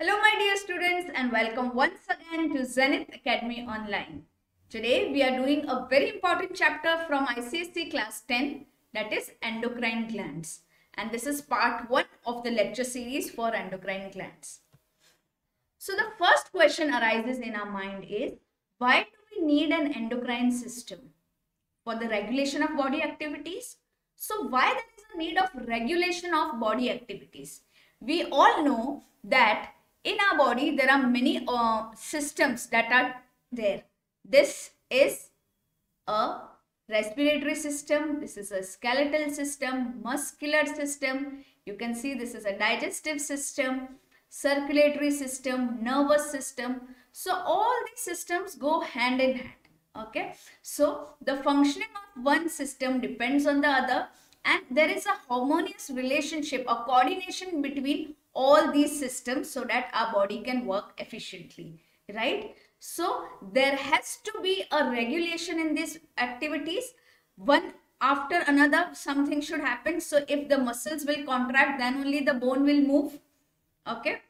Hello, my dear students, and welcome once again to Zenith Academy Online. Today, we are doing a very important chapter from ICSE class 10 that is endocrine glands. And this is part 1 of the lecture series for endocrine glands. So, the first question arises in our mind is why do we need an endocrine system? For the regulation of body activities? So, why there is a need of regulation of body activities? We all know that in our body there are many uh, systems that are there. This is a respiratory system this is a skeletal system muscular system. You can see this is a digestive system circulatory system nervous system. So all these systems go hand in hand okay? So the functioning of one system depends on the other and there is a harmonious relationship a coordination between all these systems so that our body can work efficiently right? So there has to be a regulation in these activities. One after another something should happen. So if the muscles will contract then only the bone will move okay?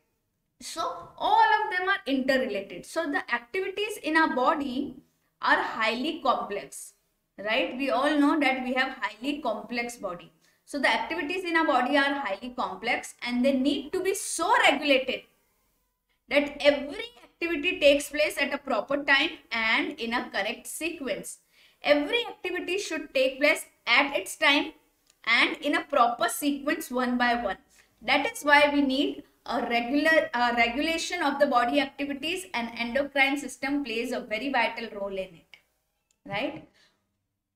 So all of them are interrelated. So the activities in our body are highly complex right? We all know that we have highly complex body so the activities in our body are highly complex and they need to be so regulated that every activity takes place at a proper time and in a correct sequence. Every activity should take place at its time and in a proper sequence one by one. That is why we need a regular uh, regulation of the body activities and endocrine system plays a very vital role in it. Right?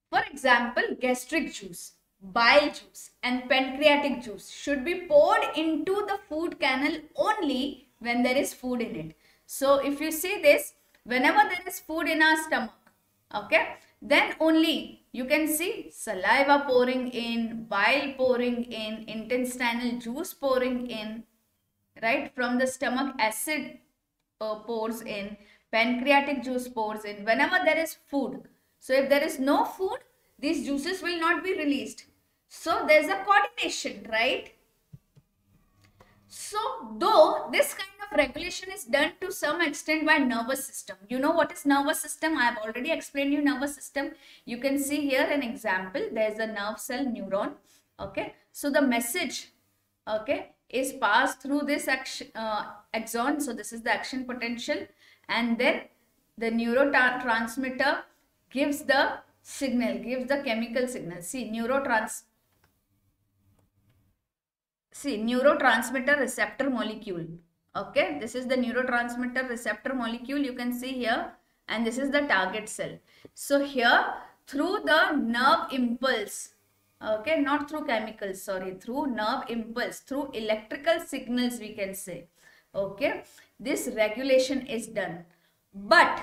For example, gastric juice bile juice and pancreatic juice should be poured into the food canal only when there is food in it. So if you see this, whenever there is food in our stomach, okay, then only you can see saliva pouring in, bile pouring in, intestinal juice pouring in, right, from the stomach acid uh, pours in, pancreatic juice pours in, whenever there is food. So if there is no food, these juices will not be released so there's a coordination, right? So though this kind of regulation is done to some extent by nervous system. You know what is nervous system? I have already explained you nervous system. You can see here an example. There's a nerve cell neuron. Okay. So the message, okay, is passed through this action, uh, axon. So this is the action potential. And then the neurotransmitter gives the signal, gives the chemical signal. See, neurotrans see neurotransmitter receptor molecule. Okay this is the neurotransmitter receptor molecule you can see here and this is the target cell. So here through the nerve impulse okay not through chemicals sorry through nerve impulse through electrical signals we can say okay this regulation is done. But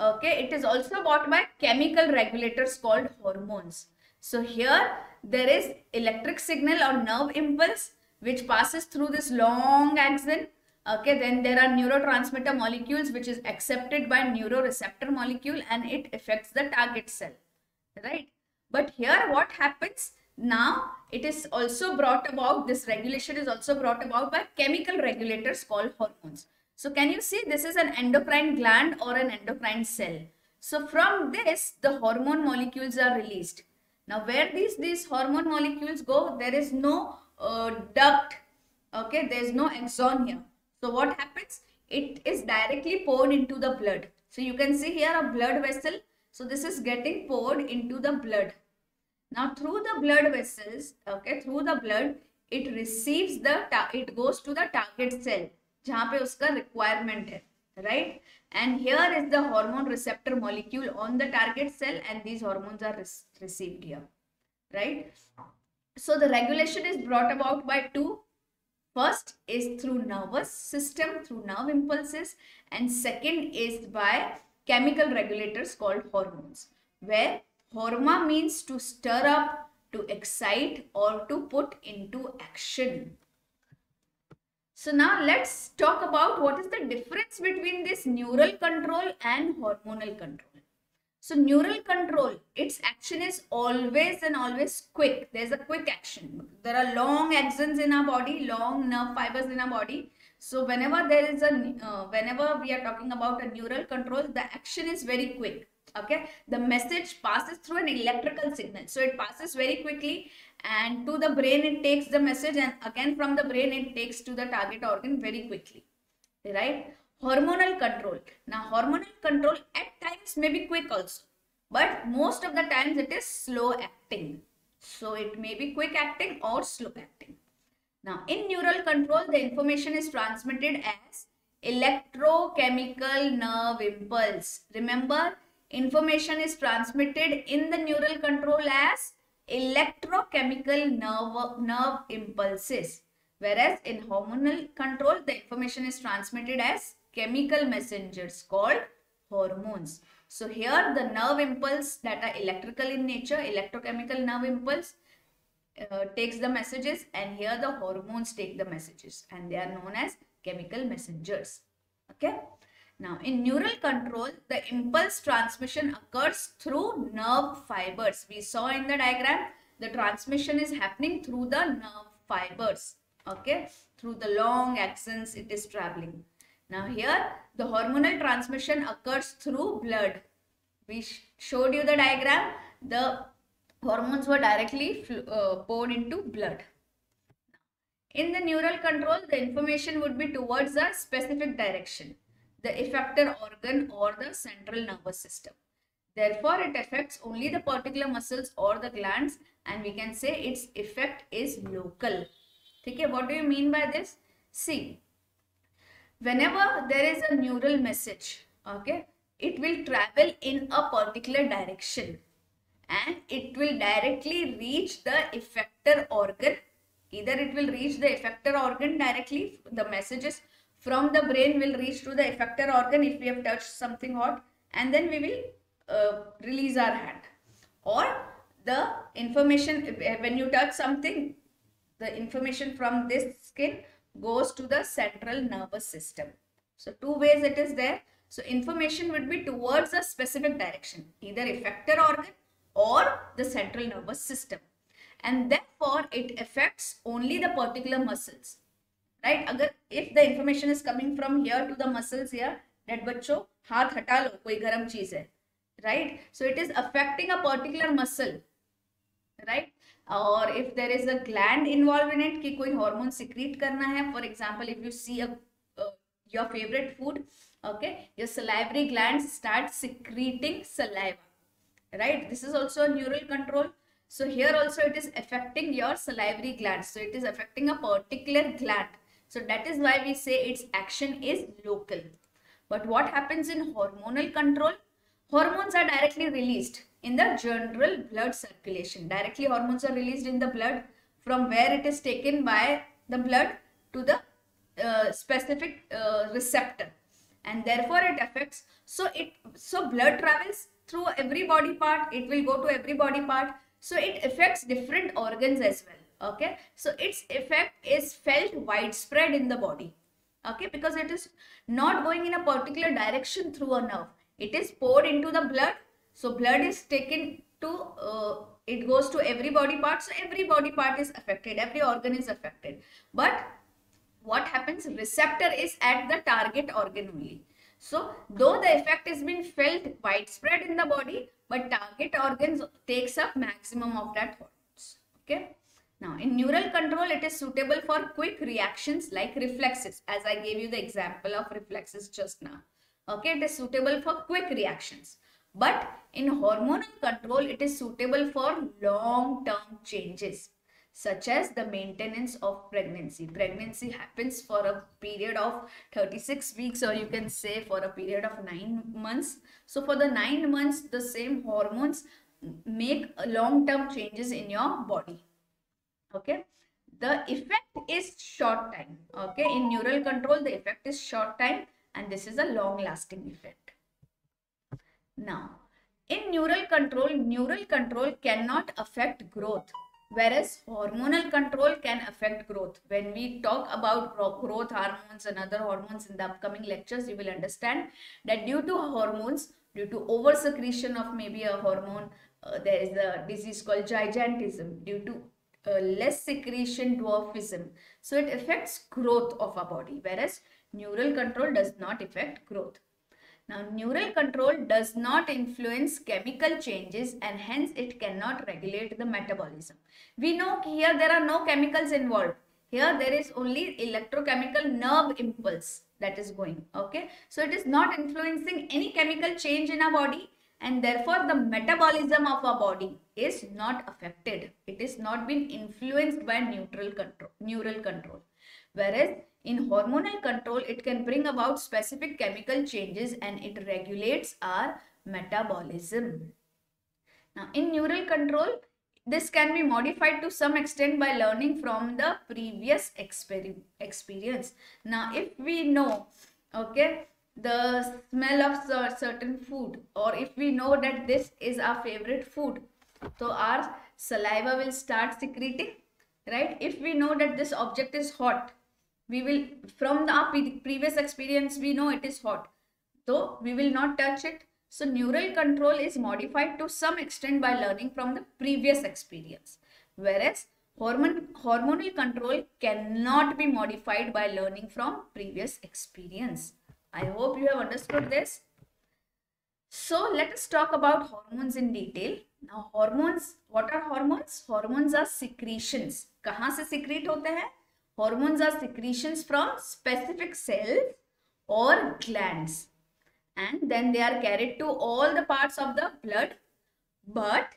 okay it is also brought by chemical regulators called hormones. So here there is electric signal or nerve impulse which passes through this long axon. Okay, then there are neurotransmitter molecules which is accepted by neuroreceptor molecule and it affects the target cell. Right. But here what happens? Now it is also brought about, this regulation is also brought about by chemical regulators called hormones. So can you see this is an endocrine gland or an endocrine cell. So from this the hormone molecules are released now where these, these hormone molecules go, there is no uh, duct, okay, there is no axon here. So what happens? It is directly poured into the blood. So you can see here a blood vessel. So this is getting poured into the blood. Now through the blood vessels, okay, through the blood, it receives the, it goes to the target cell, जहाँ पे उसका requirement है, right? And here is the hormone receptor molecule on the target cell and these hormones are received here right? So the regulation is brought about by two. First is through nervous system through nerve impulses and second is by chemical regulators called hormones where horma means to stir up to excite or to put into action so now let's talk about what is the difference between this neural control and hormonal control. So neural control, its action is always and always quick. There's a quick action. There are long axons in our body, long nerve fibers in our body. So whenever there is a, uh, whenever we are talking about a neural control, the action is very quick. Okay, the message passes through an electrical signal. So it passes very quickly and to the brain it takes the message and again from the brain it takes to the target organ very quickly. Right? Hormonal control. Now hormonal control at times may be quick also. But most of the times it is slow acting. So it may be quick acting or slow acting. Now, in neural control, the information is transmitted as electrochemical nerve impulse. Remember, information is transmitted in the neural control as electrochemical nerve, nerve impulses. Whereas in hormonal control, the information is transmitted as chemical messengers called hormones. So here the nerve impulse that are electrical in nature, electrochemical nerve impulse uh, takes the messages and here the hormones take the messages and they are known as chemical messengers. Okay. Now in neural control, the impulse transmission occurs through nerve fibers. We saw in the diagram, the transmission is happening through the nerve fibers. Okay. Through the long axons it is traveling. Now here the hormonal transmission occurs through blood. We showed you the diagram. The hormones were directly uh, poured into blood. In the neural control, the information would be towards a specific direction, the effector organ or the central nervous system. Therefore, it affects only the particular muscles or the glands and we can say its effect is local. Okay, what do you mean by this? See, whenever there is a neural message, okay, it will travel in a particular direction and it will directly reach the effector organ. Either it will reach the effector organ directly, the messages from the brain will reach to the effector organ if we have touched something hot and then we will uh, release our hand. Or the information, when you touch something, the information from this skin goes to the central nervous system. So two ways it is there. So information would be towards a specific direction, either effector organ or the central nervous system and therefore it affects only the particular muscles right agar if the information is coming from here to the muscles here that bachcho haath hata lo koi garam cheez hai right so it is affecting a particular muscle right or if there is a gland involved in it ki koi hormone secrete karna hai for example if you see a uh, your favorite food okay your salivary glands start secreting saliva right? This is also a neural control. So here also it is affecting your salivary glands. So it is affecting a particular gland. So that is why we say its action is local. But what happens in hormonal control? Hormones are directly released in the general blood circulation. Directly hormones are released in the blood from where it is taken by the blood to the uh, specific uh, receptor and therefore it affects so it so blood travels through every body part it will go to every body part so it affects different organs as well okay? So its effect is felt widespread in the body. Okay? Because it is not going in a particular direction through a nerve. It is poured into the blood. So blood is taken to uh, it goes to every body part. So every body part is affected. Every organ is affected. But what happens? Receptor is at the target organ only. So though the effect has been felt widespread in the body, but target organs takes up maximum of that hormones. Okay. Now in neural control, it is suitable for quick reactions like reflexes as I gave you the example of reflexes just now. Okay, it is suitable for quick reactions. But in hormonal control, it is suitable for long-term changes such as the maintenance of pregnancy. Pregnancy happens for a period of 36 weeks or you can say for a period of 9 months. So for the 9 months, the same hormones make long-term changes in your body. Okay. The effect is short time. Okay. In neural control, the effect is short time and this is a long-lasting effect. Now, in neural control, neural control cannot affect growth whereas hormonal control can affect growth. When we talk about growth hormones and other hormones in the upcoming lectures, you will understand that due to hormones, due to over secretion of maybe a hormone, uh, there is a disease called gigantism. Due to uh, less secretion dwarfism. So it affects growth of our body, whereas neural control does not affect growth. Now, neural control does not influence chemical changes and hence it cannot regulate the metabolism. We know here there are no chemicals involved. Here there is only electrochemical nerve impulse that is going. Okay. So it is not influencing any chemical change in our body and therefore the metabolism of our body is not affected. It is not been influenced by neutral control, neural control. Whereas in hormonal control, it can bring about specific chemical changes and it regulates our metabolism. Now, in neural control, this can be modified to some extent by learning from the previous experience. Now, if we know, okay, the smell of certain food or if we know that this is our favorite food, so our saliva will start secreting, right? If we know that this object is hot, we will from the previous experience we know it is hot. So we will not touch it. So neural control is modified to some extent by learning from the previous experience. Whereas hormone hormonal control cannot be modified by learning from previous experience. I hope you have understood this. So let us talk about hormones in detail now hormones what are hormones hormones are secretions kahan se secrete hote hain Hormones are secretions from specific cells or glands and then they are carried to all the parts of the blood but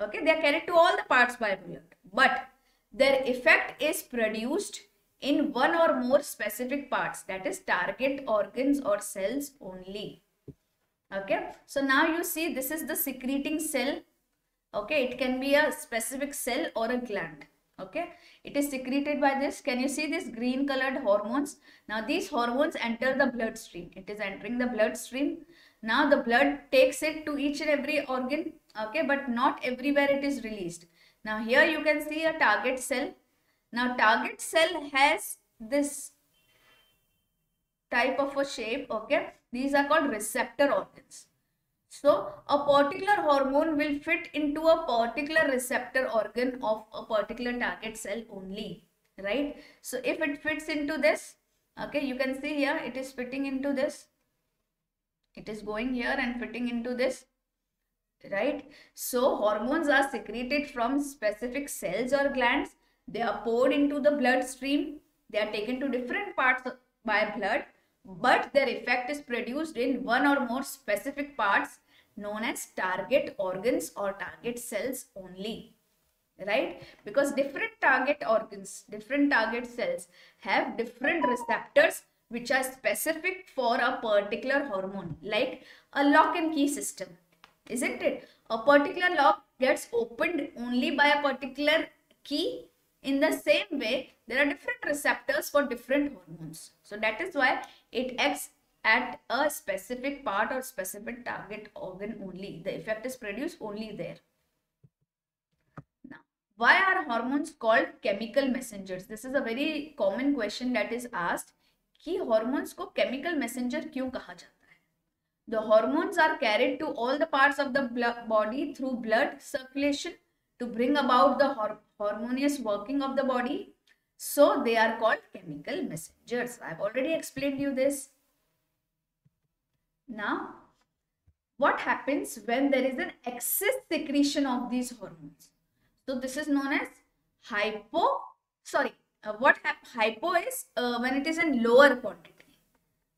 okay they are carried to all the parts by blood but their effect is produced in one or more specific parts that is target organs or cells only okay? So now you see this is the secreting cell. Okay? It can be a specific cell or a gland. Okay? It is secreted by this. Can you see this green colored hormones? Now these hormones enter the bloodstream. It is entering the bloodstream. Now the blood takes it to each and every organ. Okay? But not everywhere it is released. Now here you can see a target cell. Now target cell has this type of a shape. Okay these are called receptor organs so a particular hormone will fit into a particular receptor organ of a particular target cell only, right? So if it fits into this, okay, you can see here it is fitting into this. It is going here and fitting into this, right? So hormones are secreted from specific cells or glands. They are poured into the bloodstream. They are taken to different parts by blood but their effect is produced in one or more specific parts known as target organs or target cells only right? Because different target organs different target cells have different receptors which are specific for a particular hormone like a lock and key system isn't it? A particular lock gets opened only by a particular key. In the same way there are different receptors for different hormones. So that is why it acts at a specific part or specific target organ only. The effect is produced only there. Now, why are hormones called chemical messengers? This is a very common question that is asked. कि hormones को chemical messenger क्यों कहा जाता है? The hormones are carried to all the parts of the body through blood circulation to bring about the harmonious working of the body. So they are called chemical messengers. I have already explained you this. Now, what happens when there is an excess secretion of these hormones? So, this is known as hypo, sorry, uh, what hypo is uh, when it is in lower quantity.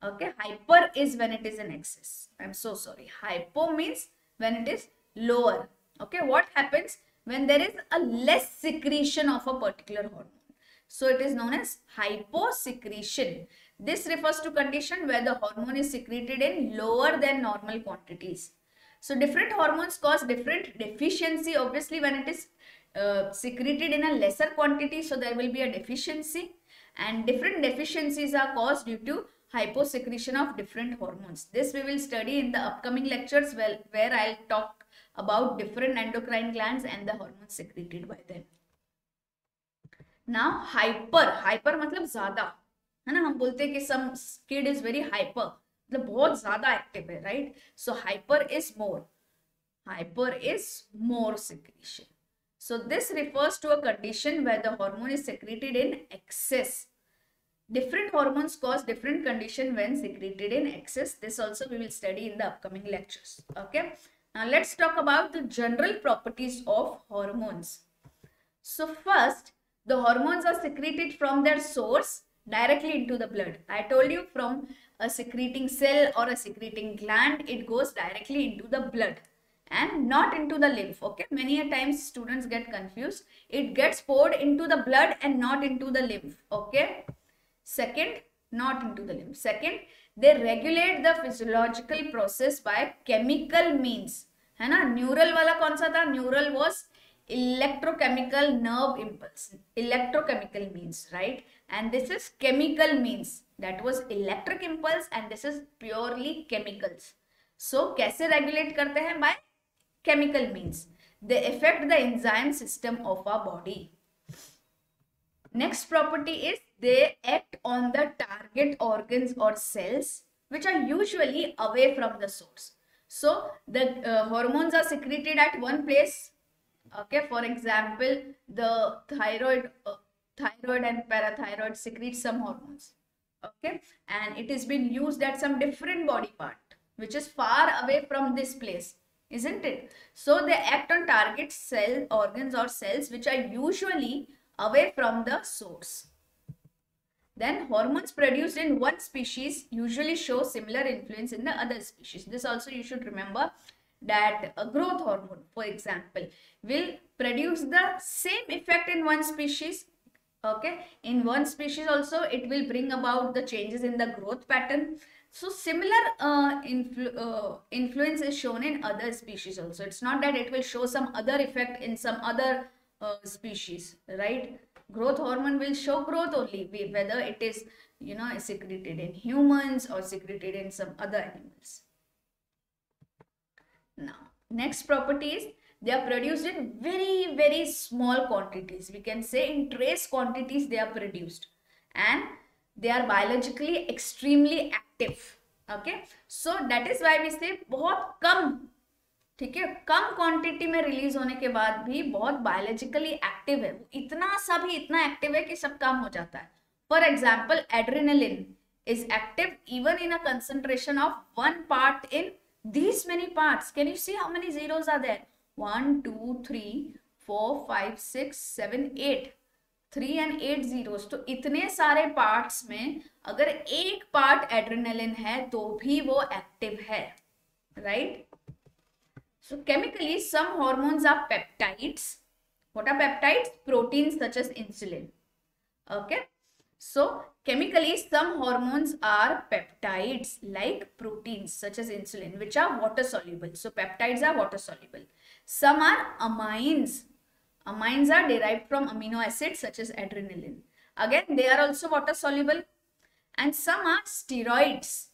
Okay, hyper is when it is in excess. I'm so sorry. Hypo means when it is lower. Okay, what happens when there is a less secretion of a particular hormone? So, it is known as hyposecretion. This refers to condition where the hormone is secreted in lower than normal quantities. So different hormones cause different deficiency. Obviously, when it is uh, secreted in a lesser quantity, so there will be a deficiency. And different deficiencies are caused due to hyposecretion of different hormones. This we will study in the upcoming lectures where, where I'll talk about different endocrine glands and the hormones secreted by them. ना hyper hyper मतलब ज़्यादा है ना? हम बोलते हैं कि some kid is very hyper मतलब बहुत ज़्यादा एक्टिव है right so hyper is more hyper is more secretion so this refers to a condition where the hormone is secreted in excess different hormone cause different condition when secreted in excess this also we will study in the upcoming lectures okay Now let's talk about the general properties of hormones. So first, the hormones are secreted from their source directly into the blood. I told you from a secreting cell or a secreting gland, it goes directly into the blood and not into the lymph. Okay, many a times students get confused. It gets poured into the blood and not into the lymph. Okay. Second, not into the lymph. Second, they regulate the physiological process by chemical means. है ना neural वाला कौन सा था neural was electrochemical nerve impulse. Electrochemical means right? And this is chemical means. That was electric impulse and this is purely chemicals. So kaise regulate karte hain by chemical means. They affect the enzyme system of our body. Next property is they act on the target organs or cells which are usually away from the source. So the uh, hormones are secreted at one place okay for example the thyroid uh, thyroid and parathyroid secrete some hormones. Okay and it is being used at some different body part which is far away from this place isn't it? So they act on target cell organs or cells which are usually away from the source. Then hormones produced in one species usually show similar influence in the other species. This also you should remember that a growth hormone, for example, will produce the same effect in one species. Okay, in one species also it will bring about the changes in the growth pattern. So similar uh, influ uh, influence is shown in other species also. It's not that it will show some other effect in some other uh, species, right? Growth hormone will show growth only, whether it is, you know, secreted in humans or secreted in some other animals. Now, next property is they are produced in very, very small quantities. We can say in trace quantities they are produced and they are biologically extremely active. Okay. So, that is why we say बहुत कम ठीक है कम quantity में release होने के बाद भी बहुत biologically active है इतना सा भी इतना एक्टिव है कि सब काम हो जाता है for example adrenaline is active even in a concentration of one part in these many parts. Can you see how many zeros are there? 1, 2, 3, 4, 5, 6, 7, 8. 3 and 8 zeros. तो इतने सारे parts में अगर एक part adrenaline है तो भी वो active है. Right? So chemically some hormones are peptides. What are peptides? Proteins such as insulin. Okay. So chemically some hormones are peptides like proteins such as insulin which are water soluble. So peptides are water soluble. Some are amines. Amines are derived from amino acids such as adrenaline. Again they are also water soluble. And some are steroids.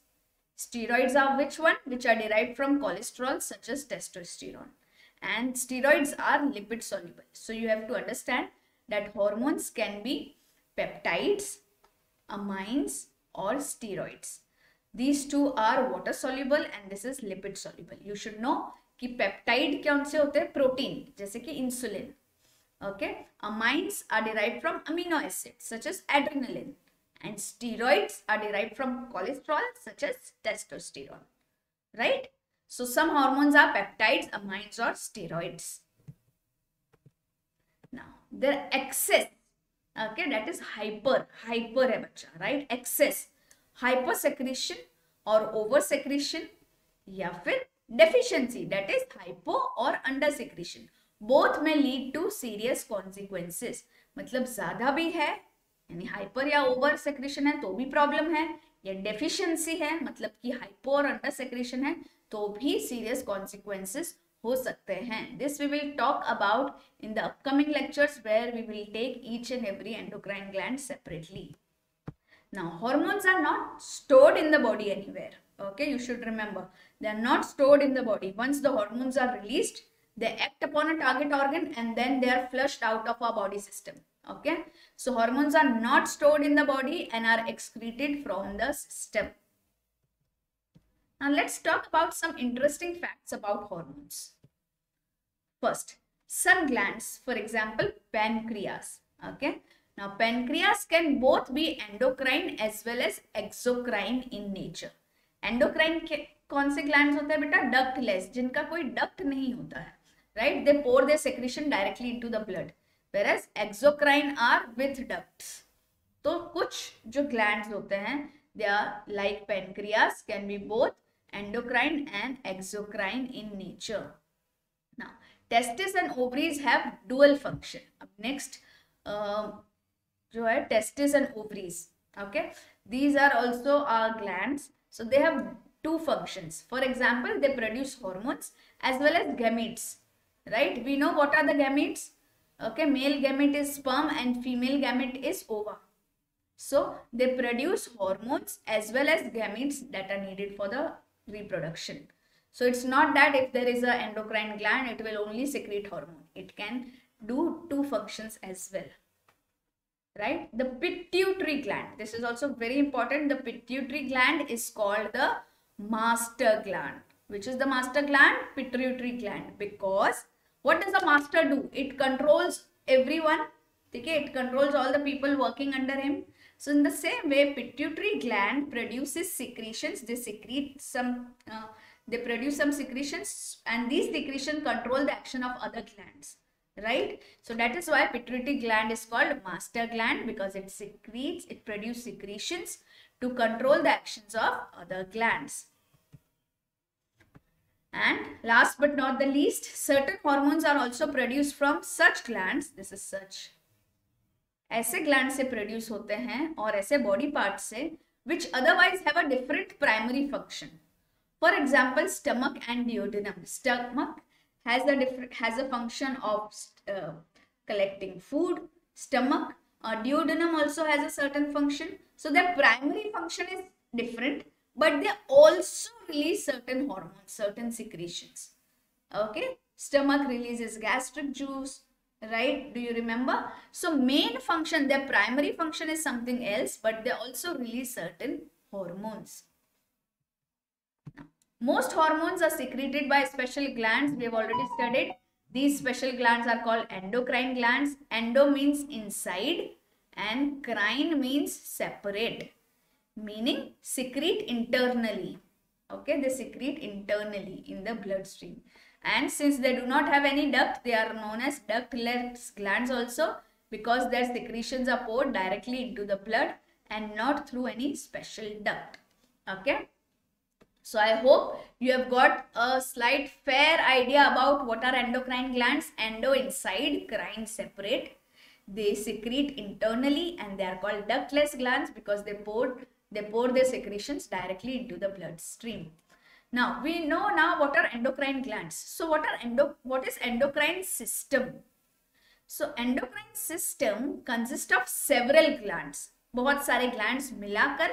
Steroids are which one? Which are derived from cholesterol such as testosterone. And steroids are lipid soluble. So you have to understand that hormones can be peptides, amines or steroids. These two are water soluble and this is lipid soluble. You should know कि peptide कौन से होते हैं protein जैसे कि insulin okay amines are derived from amino acids such as adrenaline and steroids are derived from cholesterol such as testosterone right so some hormones are peptides amines or steroids now their excess okay that is hyper hyper है बच्चा right excess hyper secretion और over secretion या फिर deficiency that is hypo और under secretion both में lead to serious consequences मतलब ज़्यादा भी है, यानी हाइपर या ओवर सेक्रीशन है तो भी प्रॉब्लम है. या डेफिशिएंसी है मतलब कि हाइपो और अंडर सेक्रीशन है तो भी serious consequences हो सकते हैं this we will talk about in the upcoming lectures where we will take each and every endocrine gland separately now hormones are not stored in the body anywhere okay you should remember they are not stored in the body once the hormones are released they act upon a target organ and then they are flushed out of our body system okay so hormones are not stored in the body and are excreted from the system now let's talk about some interesting facts about hormones. First, some glands, for example, pancreas. Okay. Now, pancreas can both be endocrine as well as exocrine in nature. Endocrine कौन से gland होते हैं बेटा ductless जिनका कोई duct नहीं होता है right they pour their secretion directly into the blood whereas exocrine are with ducts तो कुछ जो glands होते हैं they are like pancreas can be both endocrine and exocrine in nature now testes and ovaries have dual function अब next uh, जो है testes and ovaries okay these are also our glands so they have two functions for example they produce hormones as well as gametes right we know what are the gametes okay male gamete is sperm and female gamete is ova so they produce hormones as well as gametes that are needed for the reproduction so it's not that if there is a endocrine gland it will only secrete hormone it can do two functions as well right the pituitary gland this is also very important the pituitary gland is called the master gland which is the master gland pituitary gland because what does the master do? It controls everyone. Okay, it controls all the people working under him. So in the same way, pituitary gland produces secretions. They secrete some, uh, they produce some secretions and these secretions control the action of other glands. Right? So that is why pituitary gland is called master gland because it secretes, it produces secretions to control the actions of other glands. And last but not the least, certain hormones are also produced from such glands. This is such. ऐसे gland से produce होते हैं और ऐसे body part से which otherwise have a different primary function for example, stomach and duodenum. Stomach has a different has a function of uh, collecting food. Stomach, uh, duodenum also has a certain function. So their primary function is different, but they also release certain hormones, certain secretions. Okay, stomach releases gastric juice, right? Do you remember? So main function, their primary function is something else, but they also release certain hormones. Most hormones are secreted by special glands. We have already studied. These special glands are called endocrine glands. Endo means inside and crine means separate meaning secrete internally. Okay, they secrete internally in the bloodstream. And since they do not have any duct, they are known as ductless glands also because their secretions are poured directly into the blood and not through any special duct. Okay. So I hope you have got a slight fair idea about what are endocrine glands. Endo inside, crine separate. They secrete internally and they are called ductless glands because they pour they pour their secretions directly into the bloodstream. Now, we know now what are endocrine glands. So, what are endo what is endocrine system? So, endocrine system consists of several glands. बहुत सारे glands मिलाकर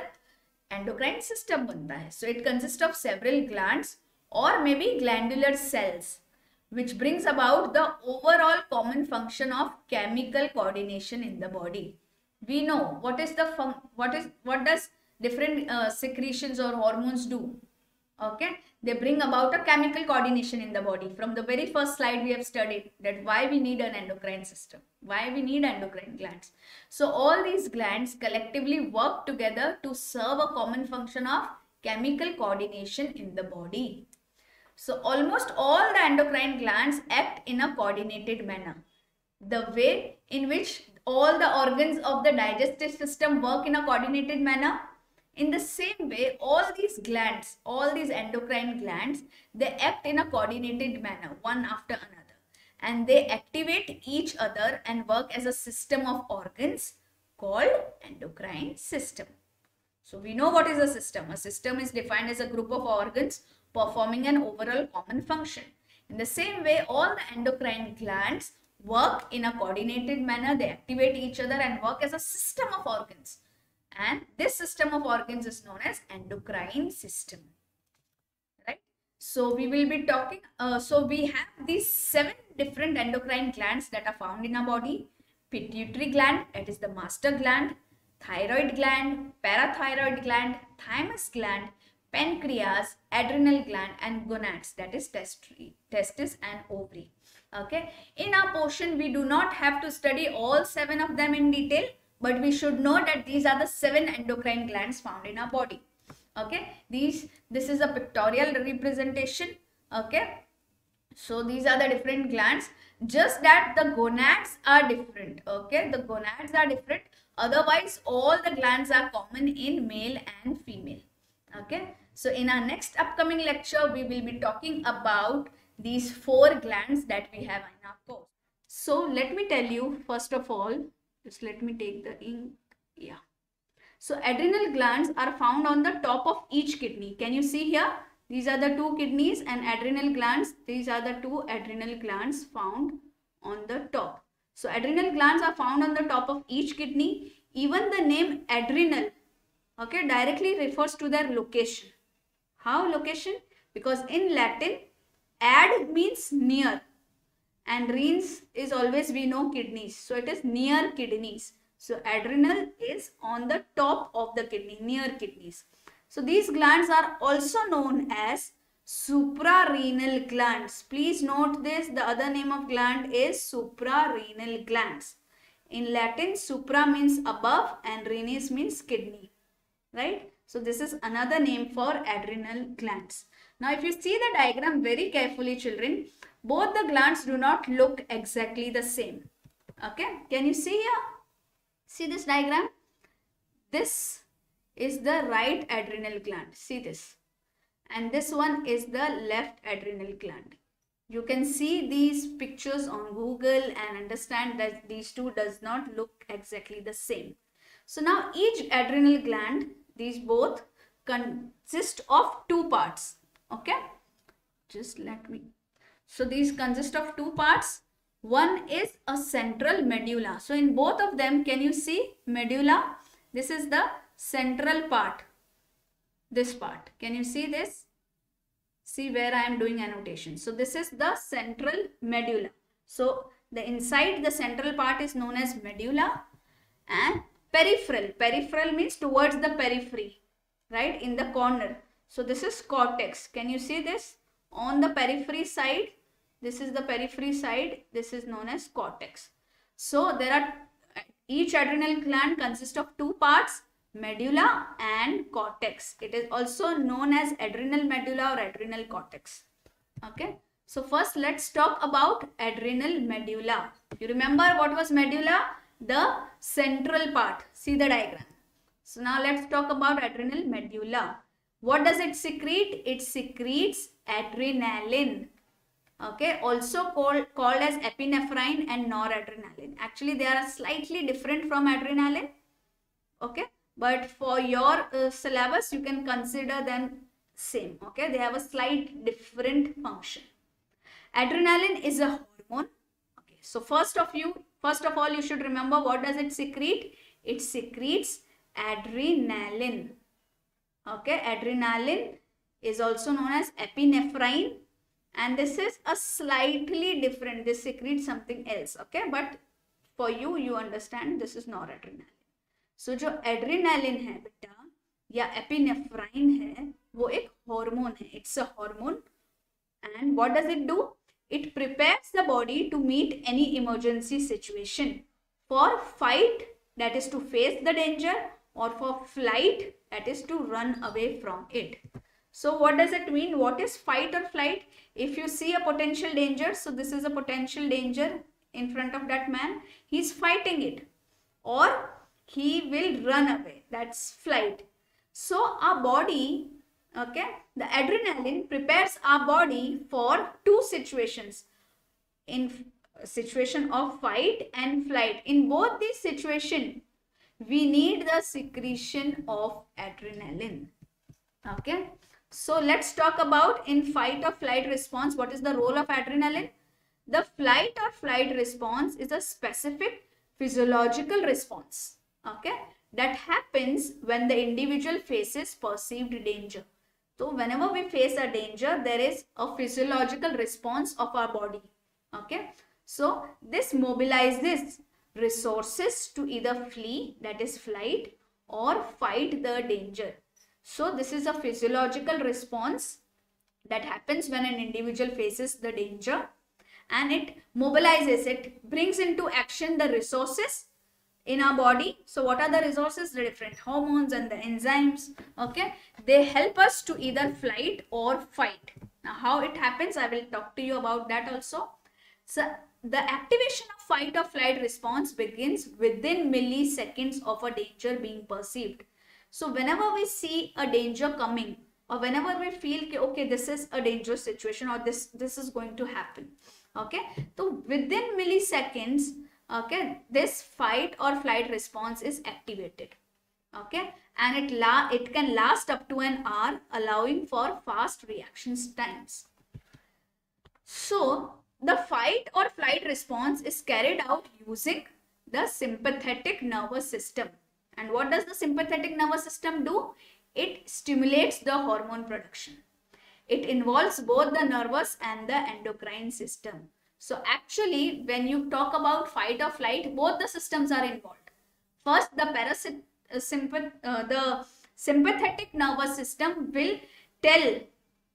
endocrine system बनता है. So it consist of several gland और may be glandular cells which brings about the overall common function of chemical coordination in the body we know what is the func what is what does different secretion और hormones do okay? They bring about a chemical coordination in the body. From the very first slide we have studied that why we need an endocrine system why we need endocrine glands. So all these glands collectively work together to serve a common function of chemical coordination in the body. So almost all the endocrine glands act in a coordinated manner. The way in which all the organs of the digestive system work in a coordinated manner in the same way, all these glands, all these endocrine glands, they act in a coordinated manner, one after another. And they activate each other and work as a system of organs called endocrine system. So we know what is a system. A system is defined as a group of organs performing an overall common function. In the same way, all the endocrine glands work in a coordinated manner. They activate each other and work as a system of organs and this system of organs is known as endocrine system. Right? So we will be talking uh, so we have these seven different endocrine glands that are found in our body. Pituitary gland that is the master gland. Thyroid gland parathyroid gland thymus gland pancreas adrenal gland and gonads that is testis and ovary. Okay. In our portion, we do not have to study all seven of them in detail, but we should know that these are the seven endocrine glands found in our body. Okay. These, this is a pictorial representation. Okay. So these are the different glands. Just that the gonads are different. Okay. The gonads are different. Otherwise, all the glands are common in male and female. Okay. So in our next upcoming lecture, we will be talking about these four glands that we have in our course. So let me tell you first of all, just let me take the ink. Yeah. So adrenal glands are found on the top of each kidney. Can you see here? These are the two kidneys and adrenal glands. These are the two adrenal glands found on the top. So adrenal glands are found on the top of each kidney. Even the name adrenal, okay, directly refers to their location. How location? Because in Latin, ad means near and reins is always we know kidneys. So it is near kidneys. So adrenal is on the top of the kidney, near kidneys. So these glands are also known as suprarenal glands. Please note this, the other name of gland is suprarenal glands. In Latin, supra means above and renis means kidney, right? So this is another name for adrenal glands. Now if you see the diagram very carefully children, both the glands do not look exactly the same. Okay, can you see here? See this diagram? This is the right adrenal gland. See this. And this one is the left adrenal gland. You can see these pictures on Google and understand that these two does not look exactly the same. So now each adrenal gland, these both consist of two parts okay just let me so these consist of two parts. One is a central medulla. So in both of them can you see medulla? This is the central part. This part. Can you see this? See where i am doing annotation. So this is the central medulla. So the inside the central part is known as medulla and peripheral. Peripheral means towards the periphery right in the corner. So this is cortex. Can you see this? On the periphery side, this is the periphery side. This is known as cortex. So there are each adrenal gland consists of two parts, medulla and cortex. It is also known as adrenal medulla or adrenal cortex. Okay. So first let's talk about adrenal medulla. You remember what was medulla? The central part. See the diagram. So now let's talk about adrenal medulla. What does it secrete? It secretes adrenaline. Okay, also called, called as epinephrine and noradrenaline. Actually, they are slightly different from adrenaline. Okay, but for your uh, syllabus, you can consider them same. Okay, they have a slight different function. Adrenaline is a hormone. Okay, so first of you, first of all, you should remember what does it secrete? It secretes adrenaline. Okay, adrenaline is also known as epinephrine and this is a slightly different, this secretes something else. Okay, but for you, you understand this is noradrenaline. So जो adrenaline है बेटा या epinephrine है वो एक hormone है. It's a hormone and what does it do? It prepares the body to meet any emergency situation. For fight that is to face the danger or for flight that is to run away from it. So what does it mean? What is fight or flight? If you see a potential danger, so this is a potential danger in front of that man, he's fighting it or he will run away. That's flight. So our body, okay, the adrenaline prepares our body for two situations. In situation of fight and flight. In both these situations, we need the secretion of adrenaline. Okay. So let's talk about in fight or flight response. What is the role of adrenaline? The flight or flight response is a specific physiological response. Okay. That happens when the individual faces perceived danger. So whenever we face a danger, there is a physiological response of our body. Okay. So this mobilizes resources to either flee, that is flight, or fight the danger. So this is a physiological response that happens when an individual faces the danger. and it mobilizes it brings into action the resources in our body so what are the resources the different hormones and the enzymes okay they help us to either flight or fight now how it happens i will talk to you about that also so the activation of fight or flight response begins within milliseconds of a danger being perceived. So whenever we see a danger coming or whenever we feel okay this is a dangerous situation or this this is going to happen okay? So within milliseconds okay this fight or flight response is activated okay? And it la it can last up to an hour allowing for fast reactions times. So the fight or flight response is carried out using the sympathetic nervous system. And what does the sympathetic nervous system do? It stimulates the hormone production. It involves both the nervous and the endocrine system. So actually, when you talk about fight or flight, both the systems are involved. First, the uh, uh, the sympathetic nervous system will tell,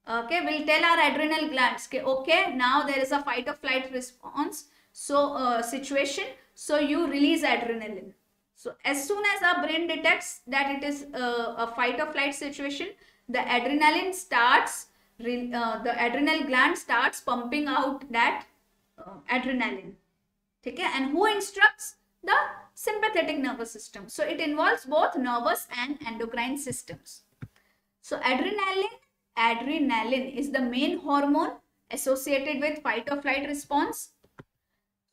okay, will tell our adrenal glands, okay, okay now there is a fight or flight response, so uh, situation, so you release adrenaline. So as soon as our brain detects that it is uh, a fight or flight situation, the adrenaline starts, uh, the adrenal gland starts pumping out that uh, adrenaline. Okay and who instructs? The sympathetic nervous system. So it involves both nervous and endocrine systems. So adrenaline adrenaline is the main hormone associated with fight or flight response.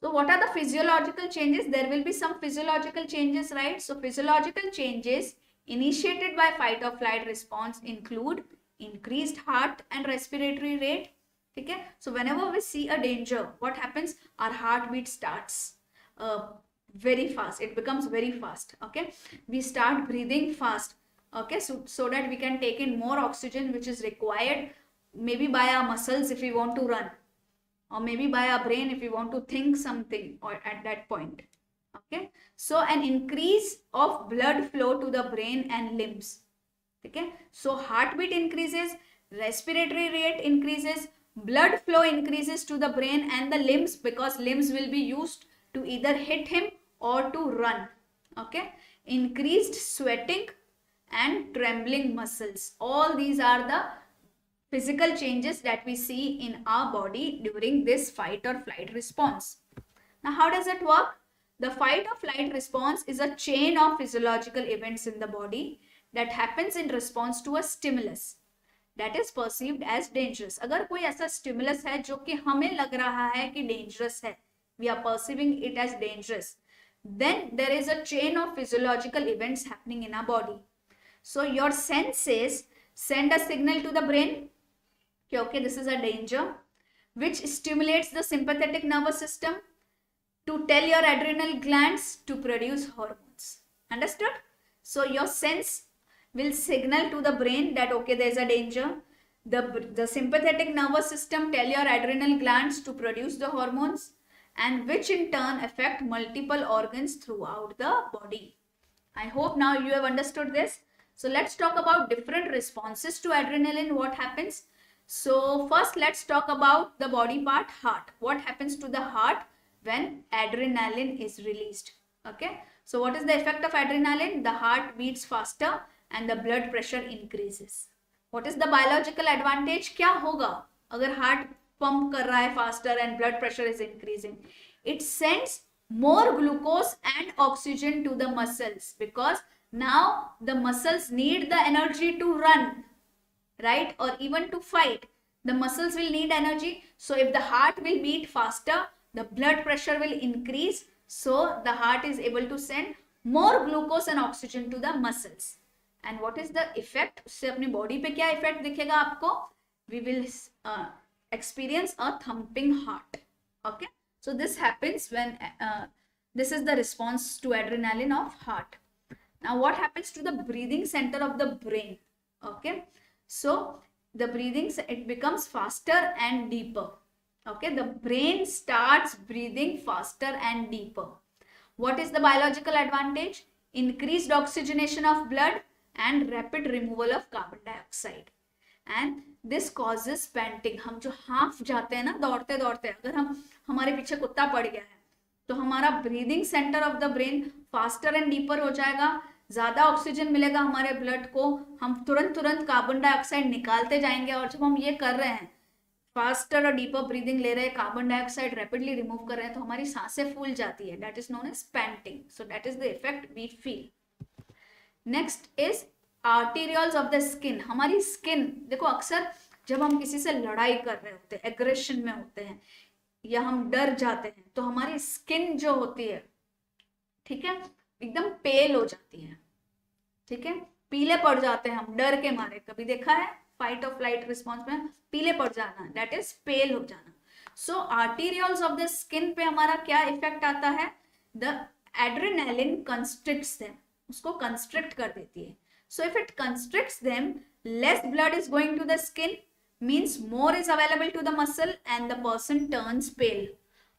So what are the physiological changes? There will be some physiological changes right? So physiological changes initiated by fight or flight response include increased heart and respiratory rate. Okay? So whenever we see a danger what happens? Our heartbeat starts uh, very fast. It becomes very fast. Okay? We start breathing fast okay so so that we can take in more oxygen which is required maybe by our muscles if we want to run or maybe by our brain if we want to think something or at that point. Okay so an increase of blood flow to the brain and limbs. Okay so heartbeat increases respiratory rate increases blood flow increases to the brain and the limbs because limbs will be used to either hit him or to run. Okay increased sweating and trembling muscles all these are the physical changes that we see in our body during this fight or flight response now how does it work the fight or flight response is a chain of physiological events in the body that happens in response to a stimulus that is perceived as dangerous अगर कोई ऐसा stimulus है जो कि हमें लग रहा है कि डेंजरस है we are perceiving it as dangerous then there is a chain of physiological events happening in our body so your senses send a signal to the brain. Okay, okay this is a danger which stimulates the sympathetic nervous system to tell your adrenal glands to produce hormones. Understood? So your sense will signal to the brain that okay there is a danger. The the sympathetic nervous system tell your adrenal glands to produce the hormones and which in turn affect multiple organs throughout the body. I hope now you have understood this so let's talk about different responses to adrenaline what happens so first let's talk about the body part heart what happens to the heart when adrenaline is released okay so what is the effect of adrenaline the heart beats faster and the blood pressure increases. What is the biological advantage? क्या होगा अगर heart pump कर रहा है faster and blood pressure is increasing? It sends more glucose and oxygen to the muscles because now the muscles need the energy to run, right? Or even to fight. The muscles will need energy. So if the heart will beat faster, the blood pressure will increase. So the heart is able to send more glucose and oxygen to the muscles. And what is the effect उससे अपनी body पे क्या effect दिखेगा आपको we will experience a thumping heart okay so this happens when uh, this is the response to adrenaline of heart now what happens to the breathing center of the brain okay so the breathing it becomes faster and deeper okay the brain starts breathing faster and deeper what is the biological advantage increased oxygenation of blood and rapid removal of carbon dioxide. And this causes painting हम जो half जाते हैं ना दौड़ते दौड़ते अगर हम हमारे पीछे कुत्ता पड़ गया है तो हमारा breathing centre of the brain faster and deeper हो जाएगा, ज़्यादा ऑक्सीजन मिलेगा हमारे ब्लड को, हम तुरंत तुरंत कार्बन डाइऑक्साइड निकालते जाएँगे और जब हम ये कर रहे हैं फास्टर और डीपर ब्रीदिंग ले रहे हैं कार्बन डाइऑक्साइड रैपिडली रिमूव कर रहे हैं तो हमारी साँसें फूल जाती है। That is known as panting so that is the effect we feel next is arterioles of the skin हमारी स्किन देखो अक्सर जब हम किसी से लड़ाई कर रहे होते हैं एग्रेशन में होते हैं या हम डर जाते हैं तो हमारी स्किन जो होती है, ठीक है, एकदम पेल हो जाती है, ठीक है, पीले पड़ जाते हैं हम, डर के मारे, कभी देखा है फाइट और फ़्लाइट रिस्पॉन्स में पीले पड़ जाना दैट इज़ पेल हो जाना। So arterioles of the skin पे हमारा क्या इफ़ेक्ट आता है? द एड्रेनालिन कंस्ट्रिक्ट्स देम उसको कंस्ट्रिक्ट कर देती है। So if it constricts them less blood is going to the skin means more is available to the muscle and the person turns pale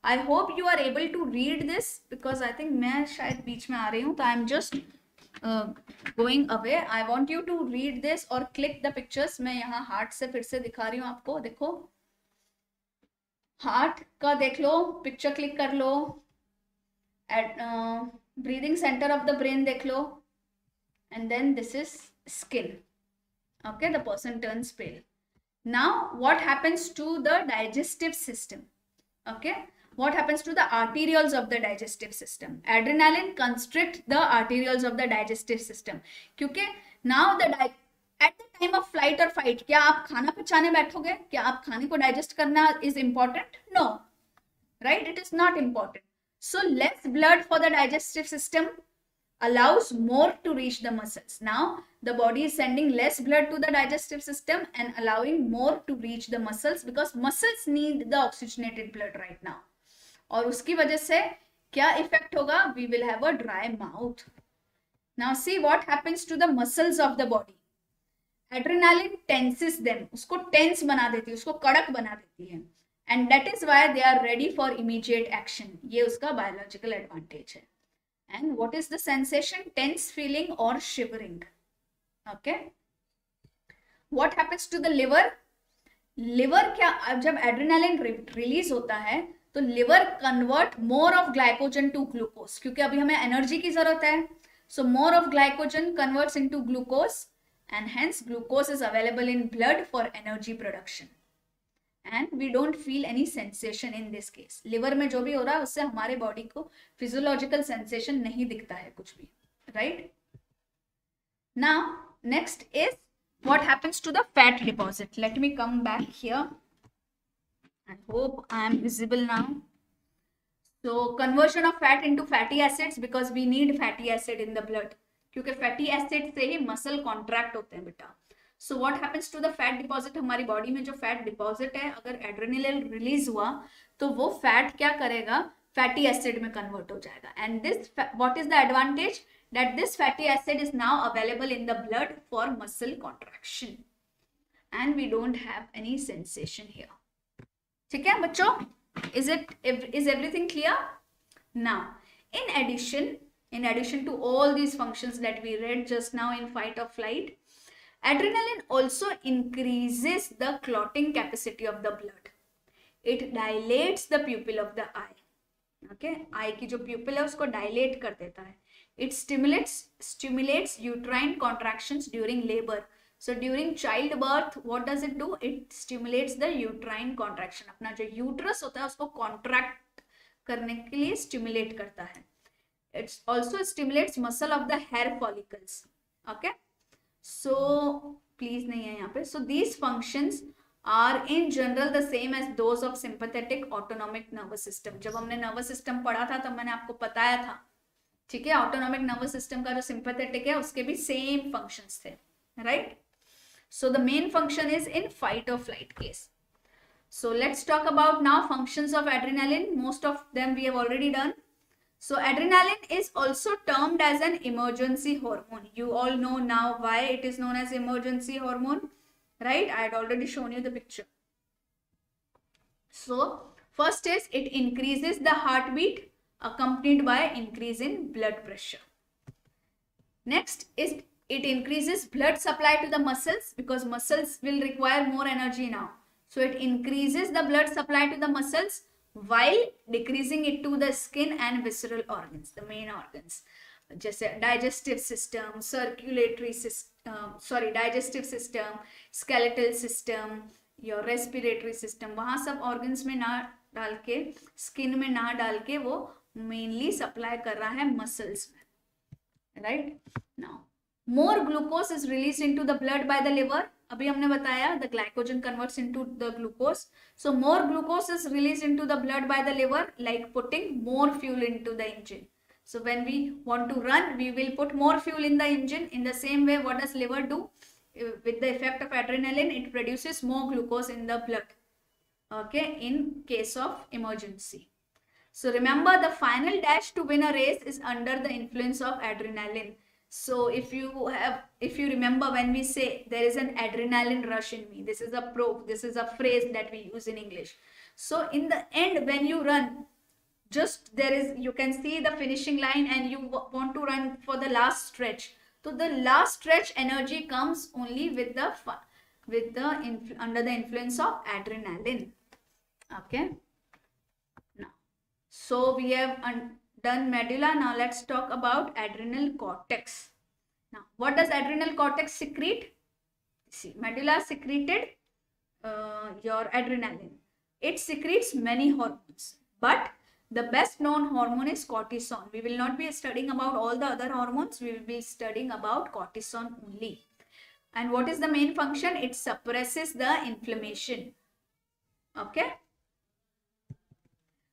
i hope you are able to read this because i think मैं शायद बीच में आ रही हूँ तो I am just going away I want you to read this और click the pictures मैं यहाँ heart से फिर से दिखा रही हूँ आपको देखो हार्ट का देख लो पिक्चर क्लिक कर लो eight breathing centre of the brain देख लो and then this is skin okay the person turns pale now what happens to the digestive system okay what happens to the arterioles of the digestive system adrenaline constrict the arterioles of the digestive system क्योंकि now the at the time of flight or fight क्या आप खाना पचाने बैठोगे क्या आप खाने को डाइजेस्ट करना is important no right it is not important so less blood for the digestive system Allows more to reach the muscles. Now, the body is sending less blood to the digestive system and allowing more to reach the muscles because muscles need the oxygenated blood right now. और उसकी वजह से क्या effect होगा we will have a dry mouth now see what happens to the muscles of the body adrenaline tenses them उसको tense बना देती है उसको कड़क बना देती है and that is why they are ready for immediate action ये उसका बायोलॉजिकल एडवांटेज है and what is the sensation, tense feeling or shivering? Okay. What happens to the liver? Liver क्या जब एड्रेनालिन रिलीज़ होता है तो liver convert more of glycogen to glucose क्योंकि अभी हमें एनर्जी की ज़रूरत है। So more of glycogen converts into glucose and hence glucose is available in blood for energy production and we don't feel any sensation in this case liver में जो भी हो रहा है, उससे हमारे बॉडी को फिजियोलॉजिकल सेंसेशन नहीं दिखता है कुछ भी right now next is what happens to the fat deposit let me come back here I hope I am visible now so conversion of fat into fatty acids because we need fatty acid in the blood क्योंकि fatty acid से ही muscle contract होते हैं बेटा। So what happens to the fat deposit हमारी body में जो fat deposit है, अगर एड्रेनिल रिलीज़ हुआ तो वो फैट क्या करेगा? फैटी एसिड में कन्वर्ट हो जाएगा. And this what is the advantage that this fatty acid is now available in the blood for muscle contraction and we don't have any sensation here ठीक है बच्चों? Is it is everything clear now in addition in addition to all these function that we read just now in fight of flight adrenaline also increases the clotting capacity of the blood it dilates the pupil of the eye okay eye की जो pupil है उसको dilate कर देता है it stimulates stimulates uterine contractions during labor so during childbirth what does it do it stimulates the uterine contraction अपना जो uterus होता है उसको contract करने के लिए stimulate करता है it also stimulates muscle of the hair follicles okay so please नहीं है यहाँ पे. So these function are in general the same as though autonomic nervous system जब हमने नर्वस सिस्टम पढ़ा था, तब मैंने आपको बताया था. ठीक है? ऑटोनॉमिक नर्वस सिस्टम का जो सिंपथेटिक है, उसके भी सेम फ़ंक्शन थे. Right so the main function is in fight of light case so let's talk about now function of adrenaline most of them we have already done so adrenaline is also termed as an emergency hormone you all know now why it is known as emergency hormone right i had already shown you the picture so first is it increases the heartbeat accompanied by increase in blood pressure. Next is it increases blood supply to the muscles because muscles will require more energy now. So it increases the blood supply to the muscles while decreasing it to the skin and visceral organs, the main organs. Just digestive system, circulatory system, uh, sorry, digestive system, skeletal system, your respiratory system. वहाँ सब organs में ना डाल के skin में ना डाल के वो mainly supply कर रहा है muscles में. Right? Now, more glucose is released into the blood by the liver अभी हमने बताया the glycogen converts into the glucose so more glucose is release into the blood by the liver like putting more fuel into the engine so when we want to run we will put more fuel in the engine in the same way what does liver do with the effect of adrenaline it produces more glucose in the blood okay in case of emergency so remember the final dash to win a race is under the influence of adrenaline so if you have, if you remember when we say there is an adrenaline rush in me, this is a probe, this is a phrase that we use in English. So in the end, when you run, just there is, you can see the finishing line and you want to run for the last stretch. So the last stretch energy comes only with the, with the, under the influence of adrenaline. Okay. Now, so we have, done medulla. Now let's talk about adrenal cortex. Now, what does adrenal cortex secrete? See, medulla secreted uh, your adrenaline. It secretes many hormones, but the best known hormone is cortisol. We will not be studying about all the other hormones. We will be studying about cortisol only. And what is the main function? It suppresses the inflammation. Okay.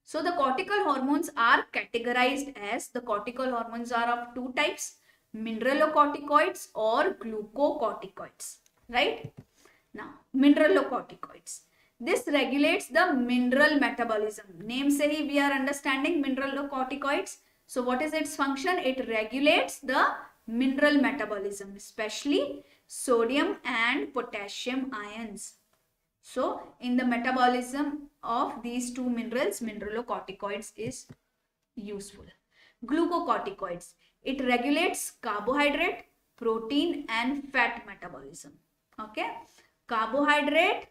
So the cortical hormones are categorized as the cortical hormones are of two types mineralocorticoids or glucocorticoids right? Now mineralocorticoids. This regulates the mineral metabolism. Name say we are understanding mineralocorticoids. So what is its function? It regulates the mineral metabolism especially sodium and potassium ions. So in the metabolism of these two minerals, mineralocorticoids is useful. Glucocorticoids. It regulates carbohydrate, protein and fat metabolism. Okay. Carbohydrate,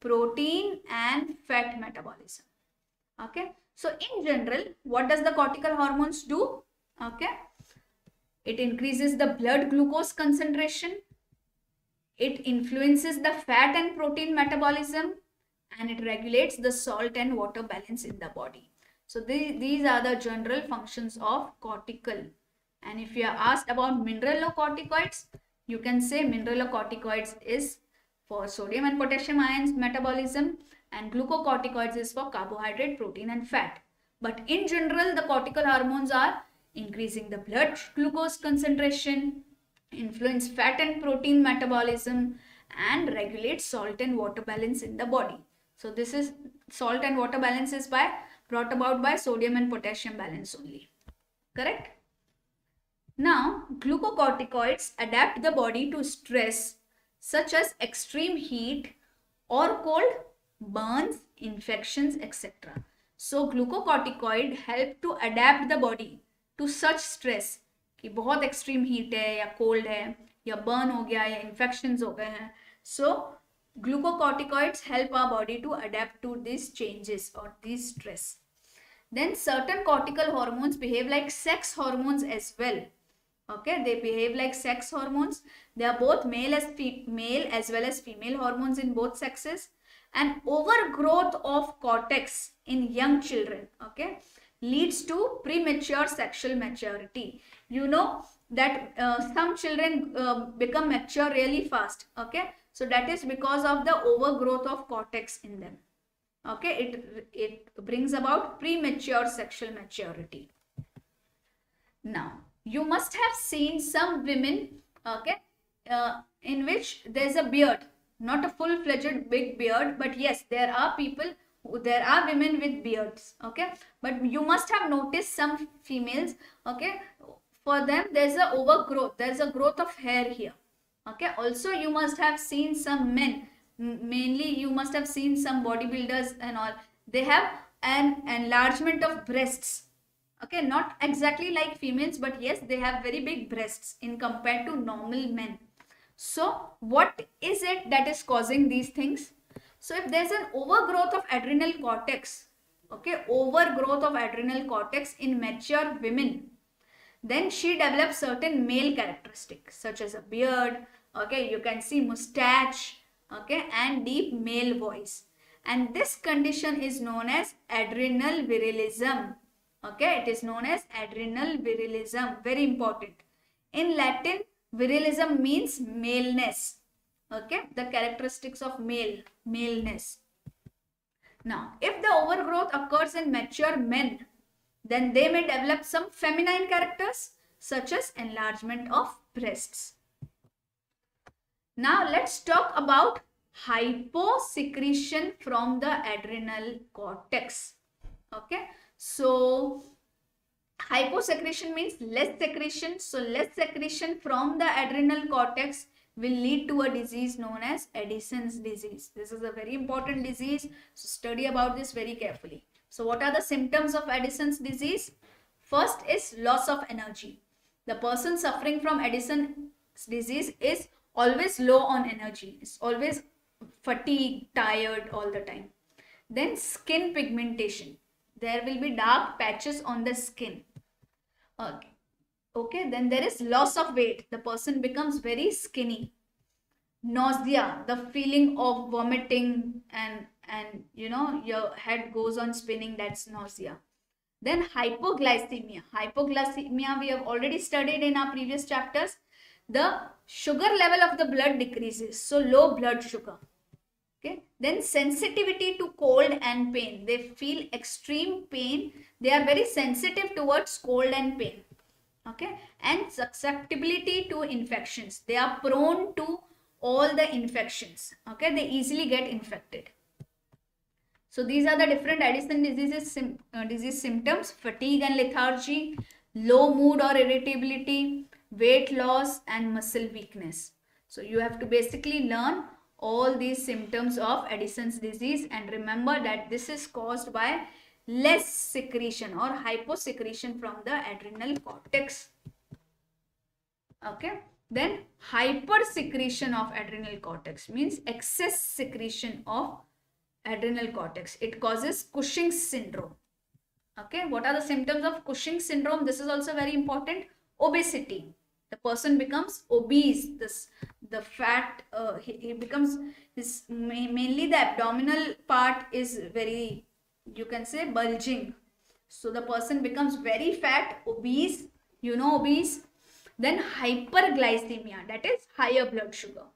protein and fat metabolism. Okay. So in general, what does the cortical hormones do? Okay. It increases the blood glucose concentration it influences the fat and protein metabolism and it regulates the salt and water balance in the body. So the, these are the general functions of cortical. And if you are asked about mineralocorticoids, you can say mineralocorticoids is for sodium and potassium ions metabolism and glucocorticoids is for carbohydrate, protein and fat. But in general, the cortical hormones are increasing the blood glucose concentration, influence fat and protein metabolism and regulate salt and water balance in the body. So this is salt and water balance is by brought about by sodium and potassium balance only. Correct? Now, glucocorticoids adapt the body to stress such as extreme heat or cold, burns, infections, etc. So, glucocorticoid help to adapt the body to such stress कि बहुत extreme heat है या cold है या burn हो गया या infection हो गए हैं सो glucocorticoids help our body to adapt to these changes or these stress then certain cortical hormones behave like sex hormones as well okay they behave like sex hormones. They are both male as male as well as female hormones in both sexes. And overgrowth of cortex in young children okay leads to premature sexual maturity. You know that uh, some children uh, become mature really fast okay? So that is because of the overgrowth of cortex in them okay? It it brings about premature sexual maturity. Now you must have seen some women okay uh, in which there's a beard not a full-fledged big beard but yes there are people there are women with beards okay? But you must have noticed some females okay? For them there's a overgrowth there's a growth of hair here okay? Also you must have seen some men mainly you must have seen some bodybuilders and all. They have an enlargement of breasts Okay, not exactly like females, but yes, they have very big breasts in compared to normal men. So what is it that is causing these things? So if there's an overgrowth of adrenal cortex, okay, overgrowth of adrenal cortex in mature women, then she develops certain male characteristics such as a beard, okay, you can see mustache, okay, and deep male voice. And this condition is known as adrenal virilism. Okay, it is known as adrenal virilism. Very important. In Latin, virilism means maleness. Okay, the characteristics of male, maleness. Now, if the overgrowth occurs in mature men, then they may develop some feminine characters such as enlargement of breasts. Now, let's talk about hyposecretion from the adrenal cortex. Okay, so hyposecretion means less secretion. So, less secretion from the adrenal cortex will lead to a disease known as Addison's disease. This is a very important disease. So study about this very carefully. So what are the symptoms of Addison's disease? First is loss of energy. The person suffering from Addison's disease is always low on energy. It's always fatigued, tired all the time. Then skin pigmentation. There will be dark patches on the skin. Okay. Okay then there is loss of weight. The person becomes very skinny. Nausea the feeling of vomiting and and you know your head goes on spinning that's nausea. Then hypoglycemia. Hypoglycemia we have already studied in our previous chapters. The sugar level of the blood decreases. So low blood sugar then sensitivity to cold and pain. They feel extreme pain. They are very sensitive towards cold and pain. Okay? And susceptibility to infections. They are prone to all the infections. Okay? They easily get infected. So these are the different addison diseases uh, disease symptoms. Fatigue and lethargy low mood or irritability weight loss and muscle weakness. So you have to basically learn all these symptoms of addison's disease and remember that this is caused by less secretion or hyposecretion from the adrenal cortex. Okay. Then hypersecretion of adrenal cortex means excess secretion of adrenal cortex. It causes Cushing's syndrome. Okay. What are the symptoms of Cushing's syndrome? This is also very important. Obesity. The person becomes obese. This the fat uh, he, he becomes his mainly the abdominal part is very you can say bulging so the person becomes very fat obese you know obese then hyperglycemia that is higher blood sugar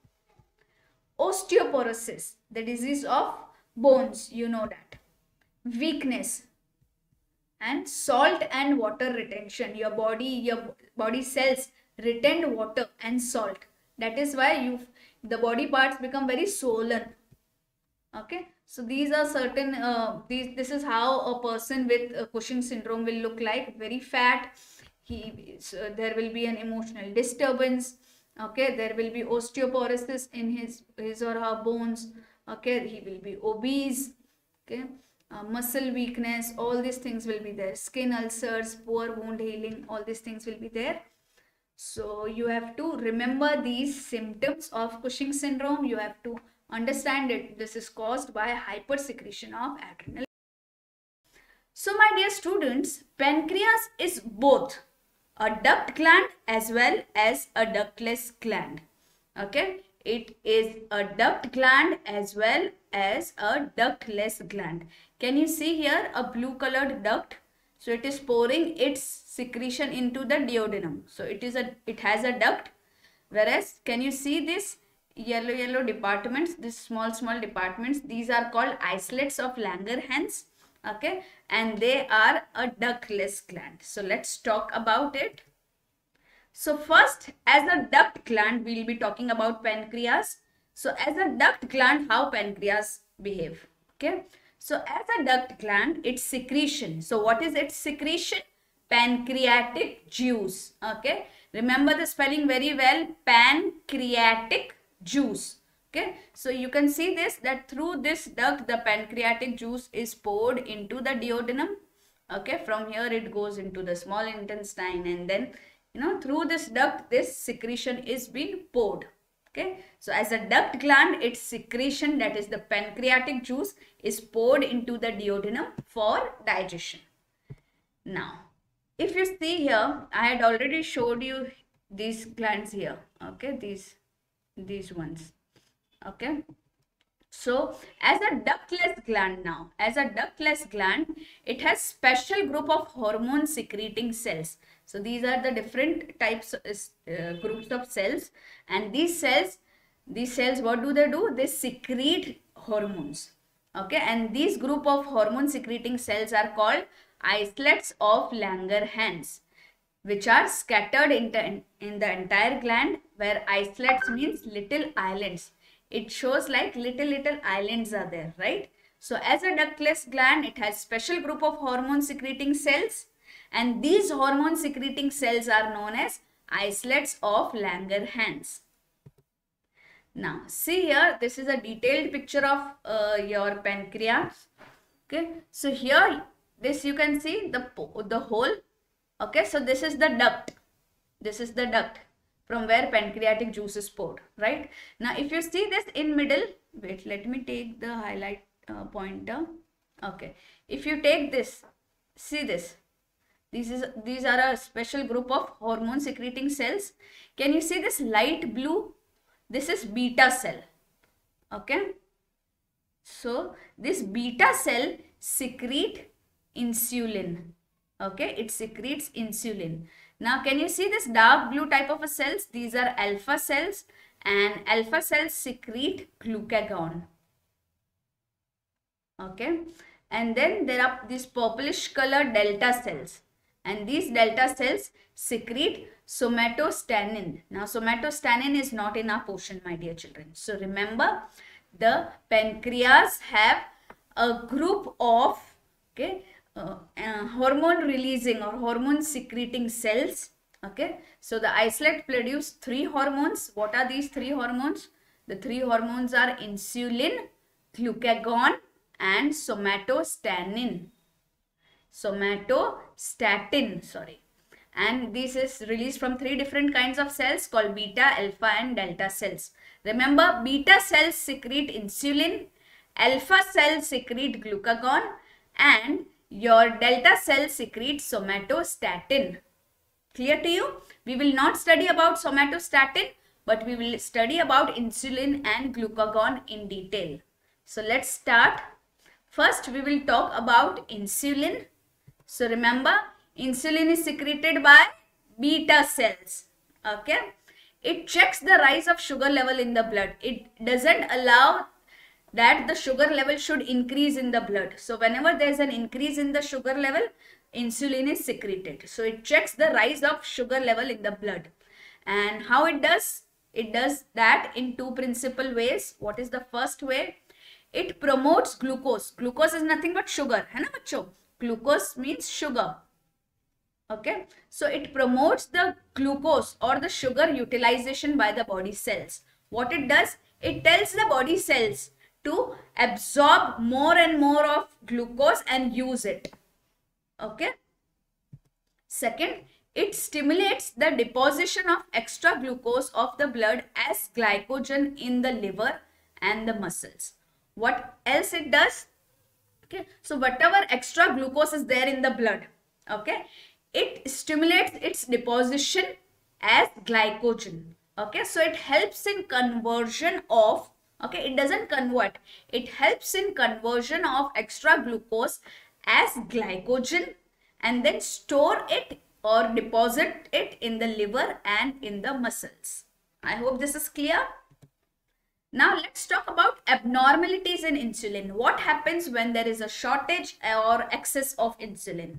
osteoporosis the disease of bones you know that weakness and salt and water retention your body your body cells retain water and salt that is why you the body parts become very swollen okay so these are certain, uh, these, this is how a person with uh, Cushing syndrome will look like, very fat. He, uh, there will be an emotional disturbance. Okay, there will be osteoporosis in his, his or her bones. Okay, he will be obese. Okay, uh, muscle weakness, all these things will be there. Skin ulcers, poor wound healing, all these things will be there. So you have to remember these symptoms of Cushing syndrome. You have to Understand it, this is caused by hypersecretion of adrenal. So my dear students, pancreas is both a duct gland as well as a ductless gland. Okay, it is a duct gland as well as a ductless gland. Can you see here a blue colored duct? So it is pouring its secretion into the duodenum. So it is a it has a duct. Whereas can you see this yellow yellow departments these small small departments? These are called islets of langerhans okay? And they are a ductless gland. So let's talk about it. So first as a duct gland we'll be talking about pancreas. So as a duct gland how pancreas behave okay so as a duct gland its secretion. So what is its secretion? Pancreatic juice. Okay? Remember the spelling very well. Pancreatic juice. Okay? So you can see this that through this duct the pancreatic juice is poured into the duodenum. Okay, from here it goes into the small intestine and then, you know, through this duct, this secretion is being poured. Okay, so as a duct gland, its secretion, that is the pancreatic juice, is poured into the duodenum for digestion. Now, if you see here, I had already showed you these glands here. Okay, these these ones. Okay. So, as a ductless gland now, as a ductless gland, it has special group of hormone secreting cells. So, these are the different types, uh, groups of cells and these cells, these cells, what do they do? They secrete hormones. Okay, and these group of hormone secreting cells are called islets of Langerhans which are scattered in in the entire gland where islets means little islands it shows like little little islands are there, right? So as a ductless gland, it has special group of hormone secreting cells and these hormone secreting cells are known as islets of Langerhans. Now see here, this is a detailed picture of uh, your pancreas. Okay, so here this you can see the, the hole. Okay, so this is the duct. This is the duct from where pancreatic juice is poured, right? Now, if you see this in middle, wait, let me take the highlight uh, pointer. Okay. If you take this, see this. This is, these are a special group of hormone secreting cells. Can you see this light blue? This is beta cell. Okay. So, this beta cell secrete insulin. Okay. It secretes insulin. Now, can you see this dark blue type of cells? These are alpha cells and alpha cells secrete glucagon. Okay. And then there are these purplish color delta cells and these delta cells secrete somatostatin. Now, somatostatin is not in our portion, my dear children. So, remember the pancreas have a group of okay uh, uh, hormone releasing or hormone secreting cells. Okay. So the islet produce three hormones. What are these three hormones? The three hormones are insulin, glucagon and somatostatin. Somatostatin, sorry. And this is released from three different kinds of cells called beta, alpha and delta cells. Remember, beta cells secrete insulin, alpha cells secrete glucagon and your delta cell secretes somatostatin. Clear to you? We will not study about somatostatin, but we will study about insulin and glucagon in detail. So let's start. First, we will talk about insulin. So remember, insulin is secreted by beta cells. Okay. It checks the rise of sugar level in the blood. It doesn't allow that the sugar level should increase in the blood. So whenever there is an increase in the sugar level, insulin is secreted. So it checks the rise of sugar level in the blood. And how it does? It does that in two principal ways. What is the first way? It promotes glucose. Glucose is nothing but sugar. Hai na bacho? Glucose means sugar. Okay. So it promotes the glucose or the sugar utilization by the body cells. What it does? It tells the body cells to absorb more and more of glucose and use it. Okay. Second, it stimulates the deposition of extra glucose of the blood as glycogen in the liver and the muscles. What else it does? Okay. So whatever extra glucose is there in the blood, okay, it stimulates its deposition as glycogen. Okay. So it helps in conversion of okay it doesn't convert it helps in conversion of extra glucose as glycogen and then store it or deposit it in the liver and in the muscles i hope this is clear now let's talk about abnormalities in insulin what happens when there is a shortage or excess of insulin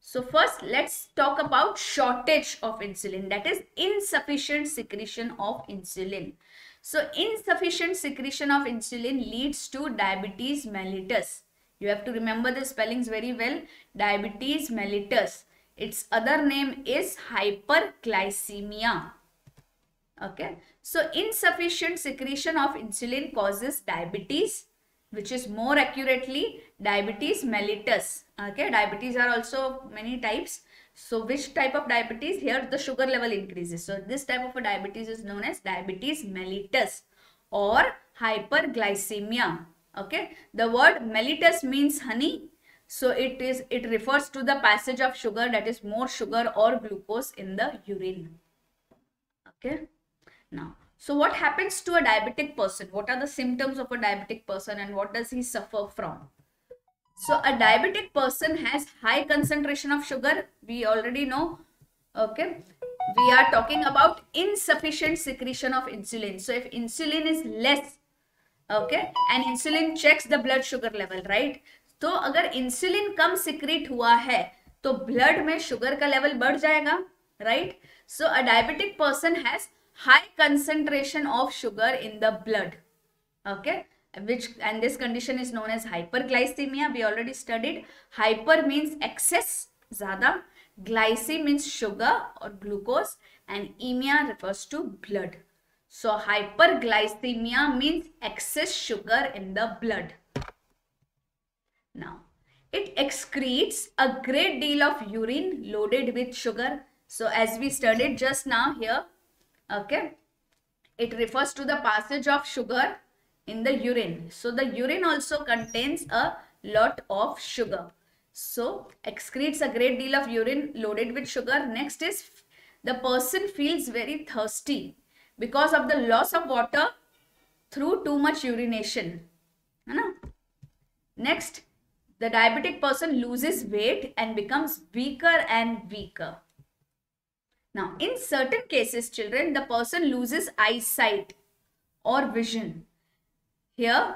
so first let's talk about shortage of insulin that is insufficient secretion of insulin so insufficient secretion of insulin leads to diabetes mellitus. You have to remember the spellings very well. Diabetes mellitus. Its other name is hyperglycemia. Okay. So insufficient secretion of insulin causes diabetes which is more accurately diabetes mellitus. Okay, diabetes are also many types. So which type of diabetes? Here the sugar level increases. So this type of a diabetes is known as diabetes mellitus or hyperglycemia. Okay, the word mellitus means honey. So it is it refers to the passage of sugar that is more sugar or glucose in the urine. Okay, now so what happens to a diabetic person? What are the symptoms of a diabetic person and what does he suffer from? So a diabetic person has high concentration of sugar. We already know. Okay. We are talking about insufficient secretion of insulin. So if insulin is less, okay, and insulin checks the blood sugar level, right? तो अगर insulin कम secrete हुआ है तो blood में sugar का level बढ़ जाएगा right so a diabetic person has high concentration of sugar in the blood okay? Which and this condition is known as hyperglycemia. We already studied. Hyper means excess zada glycemia means sugar or glucose and emia refers to blood. So hyperglycemia means excess sugar in the blood. Now it excretes a great deal of urine loaded with sugar. So as we studied just now here okay? It refers to the passage of sugar in the urine. So the urine also contains a lot of sugar. So excretes a great deal of urine loaded with sugar. Next is the person feels very thirsty because of the loss of water through too much urination. Next the diabetic person loses weight and becomes weaker and weaker now, in certain cases, children, the person loses eyesight or vision. Here,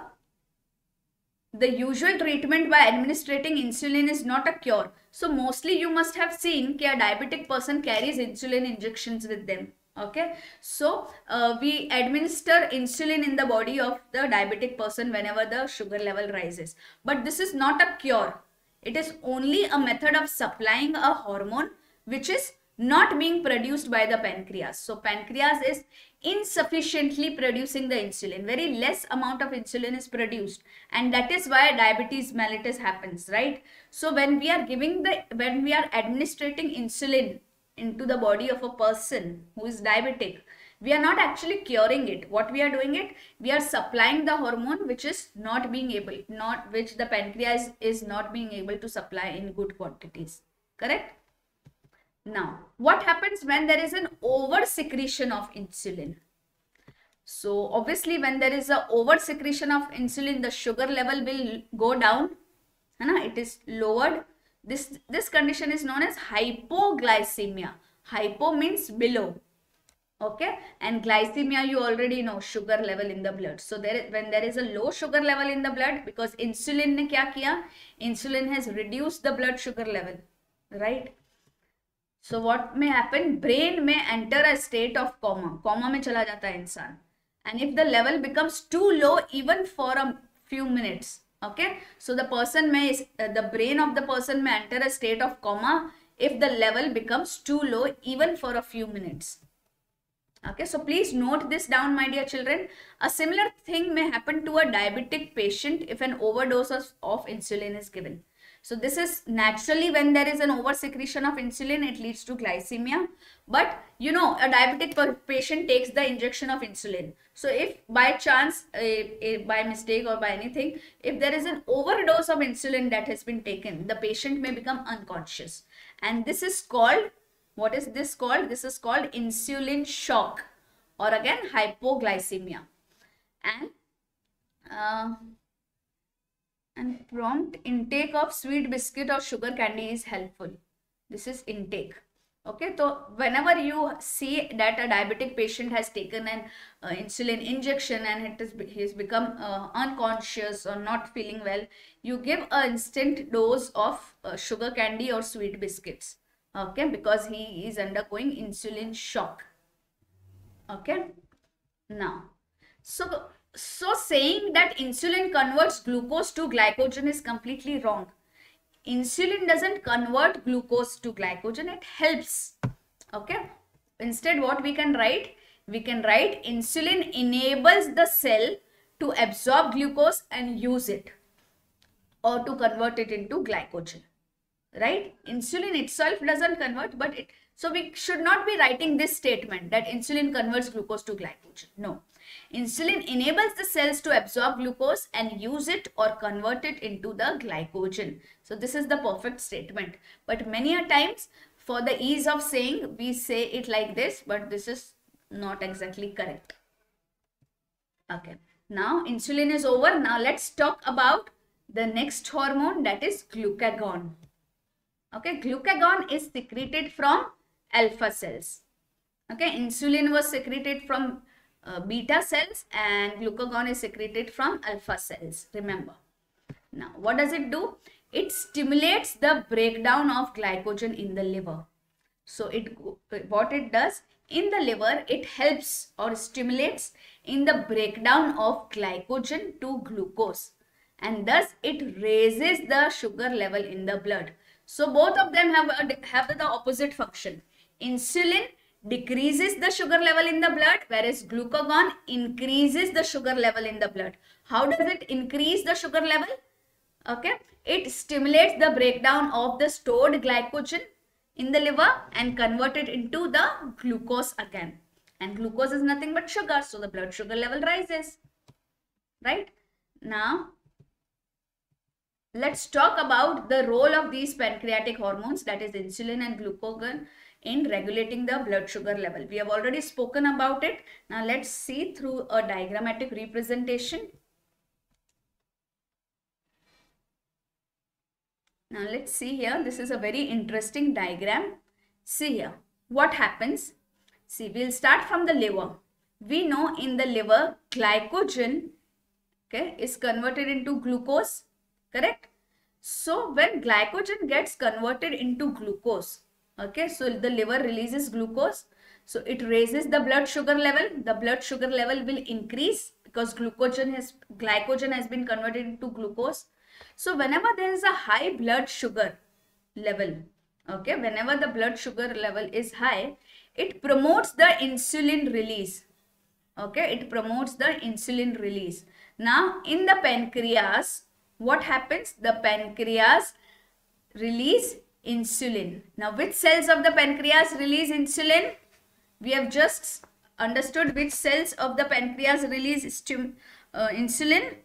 the usual treatment by administering insulin is not a cure. So, mostly you must have seen that a diabetic person carries insulin injections with them. Okay. So, uh, we administer insulin in the body of the diabetic person whenever the sugar level rises. But this is not a cure. It is only a method of supplying a hormone which is not being produced by the pancreas. So pancreas is insufficiently producing the insulin. Very less amount of insulin is produced and that is why diabetes mellitus happens, right? So when we are giving the, when we are administrating insulin into the body of a person who is diabetic, we are not actually curing it. What we are doing it, we are supplying the hormone which is not being able, not which the pancreas is not being able to supply in good quantities. Correct? Now, what happens when there is an over secretion of insulin? So, obviously when there is a over secretion of insulin, the sugar level will go down. It is lowered. This, this condition is known as hypoglycemia. Hypo means below. Okay. And glycemia you already know sugar level in the blood. So, there when there is a low sugar level in the blood because insulin ne kya kiya? Insulin has reduced the blood sugar level. Right. So what may happen brain में enter a state of comma comma में चला जाता है इंसान and if the level becomes too low even for a few minutes okay so the person may uh, the brain of the person may enter a state of coma if the level becomes too low even for a few minutes okay so please note this down my dear children a similar thing may happen to a diabetic patient if an overdose of, of insulin is given so this is naturally when there is an over secretion of insulin, it leads to glycemia. But you know, a diabetic patient takes the injection of insulin. So if by chance, by mistake or by anything, if there is an overdose of insulin that has been taken, the patient may become unconscious. And this is called, what is this called? This is called insulin shock or again hypoglycemia. And uh, and prompt intake of sweet biscuit or sugar candy is helpful. This is intake. Okay, so whenever you see that a diabetic patient has taken an uh, insulin injection and it is has become uh, unconscious or not feeling well, you give an instant dose of uh, sugar candy or sweet biscuits. Okay, because he is undergoing insulin shock. Okay, now, so so saying that insulin converts glucose to glycogen is completely wrong. Insulin doesn't convert glucose to glycogen, it helps. Okay. Instead what we can write? We can write insulin enables the cell to absorb glucose and use it or to convert it into glycogen right insulin itself doesn't convert but it so we should not be writing this statement that insulin converts glucose to glycogen no insulin enables the cells to absorb glucose and use it or convert it into the glycogen. So this is the perfect statement. But many a times for the ease of saying we say it like this but this is not exactly correct. Okay. Now insulin is over. Now let's talk about the next hormone that is glucagon. Okay, glucagon is secreted from alpha cells. Okay, insulin was secreted from uh, beta cells and glucagon is secreted from alpha cells. Remember. Now, what does it do? It stimulates the breakdown of glycogen in the liver. So, it what it does in the liver, it helps or stimulates in the breakdown of glycogen to glucose and thus it raises the sugar level in the blood. So both of them have, a, have the opposite function. Insulin decreases the sugar level in the blood whereas glucagon increases the sugar level in the blood. How does it increase the sugar level? Okay, it stimulates the breakdown of the stored glycogen in the liver and convert it into the glucose again. And glucose is nothing but sugar, so the blood sugar level rises. Right? Now, let's talk about the role of these pancreatic hormones that is insulin and glucagon in regulating the blood sugar level. We have already spoken about it. Now let's see through a diagrammatic representation. Now let's see here. This is a very interesting diagram. See here. What happens? See, we'll start from the liver. We know in the liver, glycogen okay, is converted into glucose correct so when glycogen gets converted into glucose okay so the liver releases glucose. So it raises the blood sugar level. The blood sugar level will increase because glucogen has glycogen has been converted into glucose. So whenever there is a high blood sugar level okay whenever the blood sugar level is high it promotes the insulin release. Okay it promotes the insulin release. Now in the pancreas what happens? The pancreas release insulin. Now, which cells of the pancreas release insulin? We have just understood which cells of the pancreas release uh, insulin.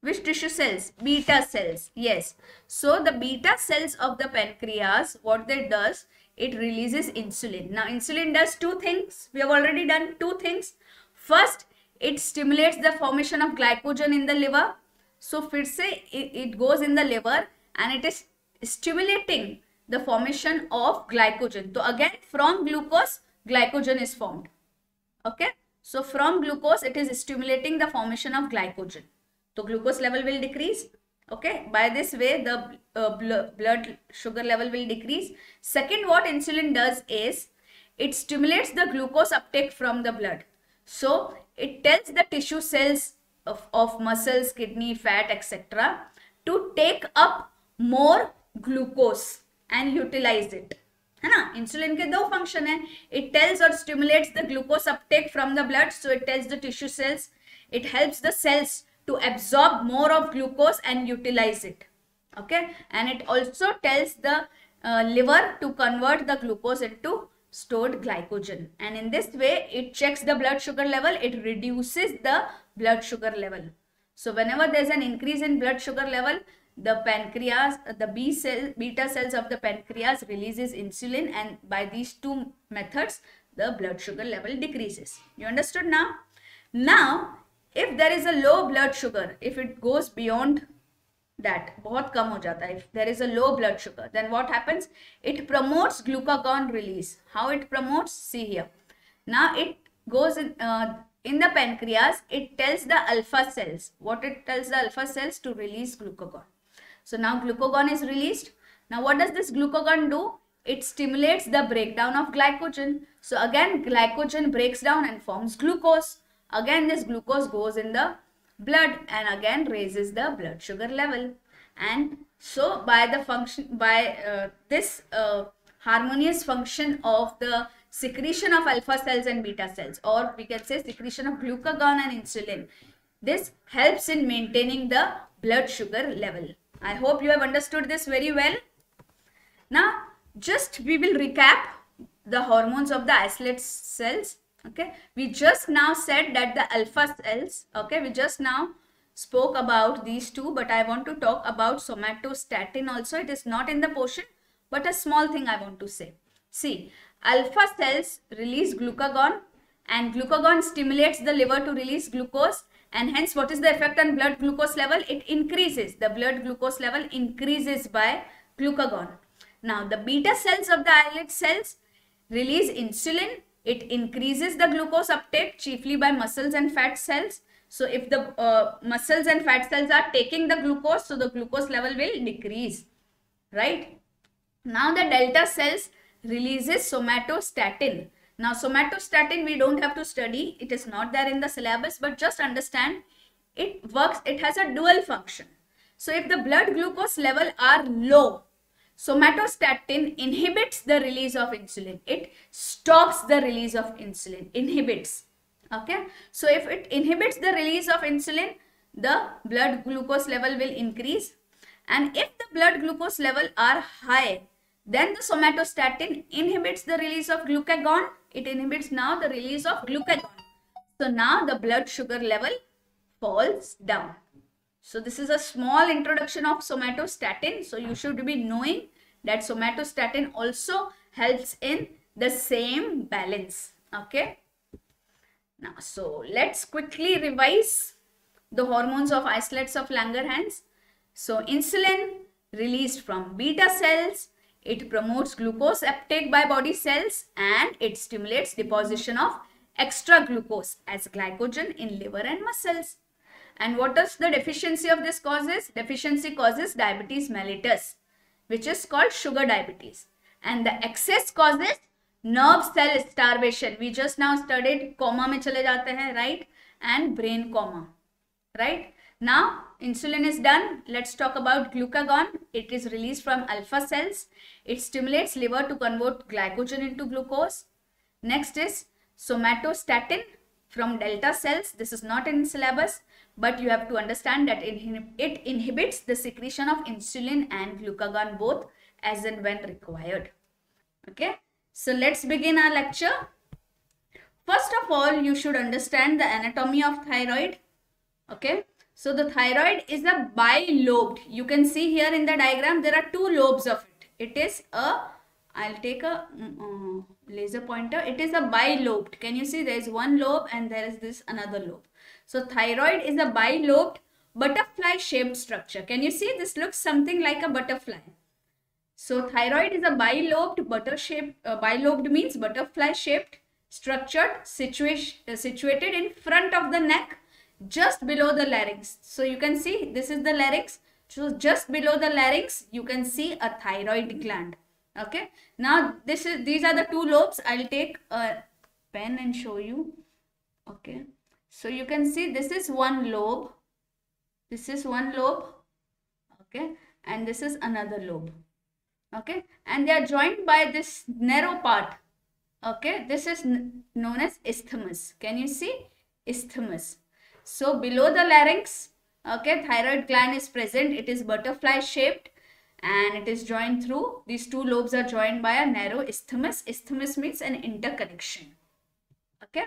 Which tissue cells? Beta cells. Yes. So, the beta cells of the pancreas, what they does, it releases insulin. Now, insulin does two things. We have already done two things. First, it stimulates the formation of glycogen in the liver so फिर से it goes in the liver and it is stimulating the formation of glycogen. So again from glucose glycogen is formed. Okay. So from glucose it is stimulating the formation of glycogen. So glucose level will decrease. Okay. By this way the uh, blood sugar level will decrease. Second what insulin does is it stimulates the glucose uptake from the blood. So it tells the tissue cells of, of muscles, kidney, fat, etc. to take up more glucose and utilize it. है ना insulin के दो function है it tells और stimulates the glucose uptake from the blood so it tells the tissue sales it helps the cells to absorb more of glucose and utilize it okay and it also tells the uh, liver to convert the glucose into stored glycogen and in this way it checks the blood sugar level it reduces the blood sugar level. So whenever there's an increase in blood sugar level, the pancreas, the B cell, beta cells of the pancreas releases insulin and by these two methods, the blood sugar level decreases. You understood now? Now, if there is a low blood sugar, if it goes beyond that, बहुत कम हो जाता है. If there is a low blood sugar, then what happens? It promotes glucagon release. How it promotes? See here. Now it goes in, uh, in the pancreas, it tells the alpha cells. What it tells the alpha cells to release glucagon. So now glucagon is released. Now what does this glucagon do? It stimulates the breakdown of glycogen. So again glycogen breaks down and forms glucose. Again this glucose goes in the blood and again raises the blood sugar level. And so by the function, by uh, this uh, harmonious function of the secretion of alpha cells and beta cells or we can say secretion of glucagon and insulin. This helps in maintaining the blood sugar level. I hope you have understood this very well. Now, just we will recap the hormones of the islet cells. Okay, we just now said that the alpha cells, okay, we just now spoke about these two, but I want to talk about somatostatin also. It is not in the portion, but a small thing I want to say. See, alpha cells release glucagon and glucagon stimulates the liver to release glucose and hence what is the effect on blood glucose level? It increases. The blood glucose level increases by glucagon. Now the beta cells of the islet cells release insulin. It increases the glucose uptake chiefly by muscles and fat cells. So if the uh, muscles and fat cells are taking the glucose, so the glucose level will decrease, right? Now the delta cells releases somatostatin. Now somatostatin we don't have to study. It is not there in the syllabus but just understand it works. It has a dual function. So if the blood glucose level are low, somatostatin inhibits the release of insulin. It stops the release of insulin, inhibits. Okay. So if it inhibits the release of insulin, the blood glucose level will increase. And if the blood glucose level are high, then the somatostatin inhibits the release of glucagon. It inhibits now the release of glucagon. So now the blood sugar level falls down. So this is a small introduction of somatostatin. So you should be knowing that somatostatin also helps in the same balance. Okay. Now, so let's quickly revise the hormones of islets of Langerhans. So insulin released from beta cells it promotes glucose uptake by body cells and it stimulates deposition of extra glucose as glycogen in liver and muscles. And what does the deficiency of this causes? Deficiency causes diabetes mellitus, which is called sugar diabetes. And the excess causes nerve cell starvation. We just now studied coma mein chale jate hai, right? And brain coma, right? Now, insulin is done. Let's talk about glucagon. It is released from alpha cells. It stimulates liver to convert glycogen into glucose. Next is somatostatin from delta cells. This is not in syllabus, but you have to understand that it inhibits the secretion of insulin and glucagon both as and when required. Okay. So let's begin our lecture. First of all, you should understand the anatomy of thyroid. Okay. So the thyroid is a bilobed. You can see here in the diagram there are two lobes of it. Is a, I'll take a uh, laser pointer. It is a bilobed. Can you see there is one lobe and there is this another lobe. So thyroid is a bilobed butterfly shaped structure. Can you see this looks something like a butterfly. So thyroid is a bilobed butter shaped, uh, bilobed means butterfly shaped structured uh, situated in front of the neck just below the larynx. So you can see this is the larynx. So just below the larynx, you can see a thyroid gland. Okay. Now this is these are the two lobes. I'll take a pen and show you. Okay. So you can see this is one lobe. This is one lobe. Okay. And this is another lobe. Okay. And they are joined by this narrow part. Okay. This is known as isthmus. Can you see? Isthmus. So below the larynx, okay, thyroid gland is present. It is butterfly shaped and it is joined through, these two lobes are joined by a narrow isthmus. Isthmus means an interconnection. Okay.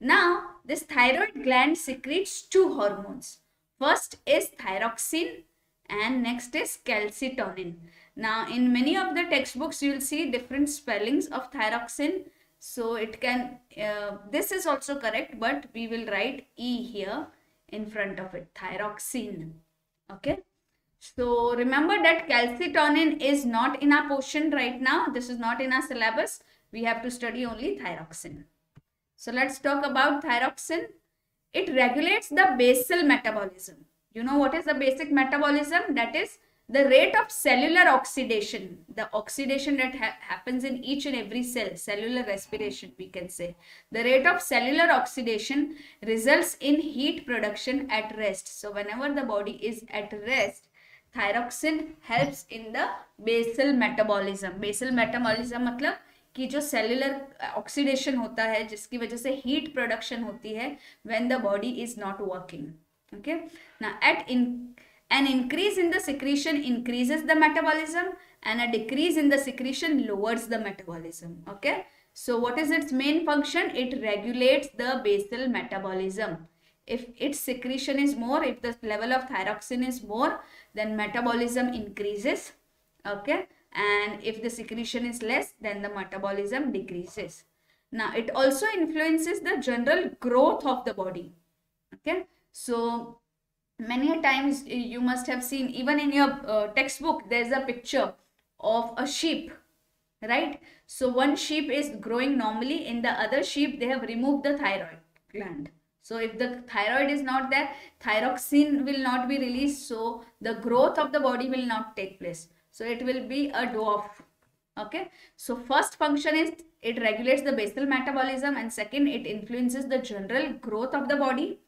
Now, this thyroid gland secretes two hormones. First is thyroxine and next is calcitonin. Now, in many of the textbooks, you will see different spellings of thyroxine so it can, uh, this is also correct, but we will write E here in front of it, thyroxine. Okay. So remember that calcitonin is not in our portion right now. This is not in our syllabus. We have to study only thyroxine. So let's talk about thyroxine. It regulates the basal metabolism. You know what is the basic metabolism? That is the rate of cellular oxidation, the oxidation that ha happens in each and every cell, cellular respiration we can say. The rate of cellular oxidation results in heat production at rest. So whenever the body is at rest, thyroxine helps in the basal metabolism. Basal metabolism matlab कि जो cellular oxidation होता है जिसकी वजह से heat production होती है when the body is not working okay ना at in an increase in the secretion increases the metabolism and a decrease in the secretion lowers the metabolism okay? So what is its main function? It regulates the basal metabolism. If its secretion is more if the level of thyroxine is more then metabolism increases okay? And if the secretion is less then the metabolism decreases. Now it also influences the general growth of the body okay? So many a times you must have seen even in your uh, textbook there's a picture of a sheep right so one sheep is growing normally in the other sheep they have removed the thyroid gland so if the thyroid is not there thyroxine will not be released so the growth of the body will not take place so it will be a dwarf. Okay. So first function is it regulates the basal metabolism and second it influences the general growth of the body.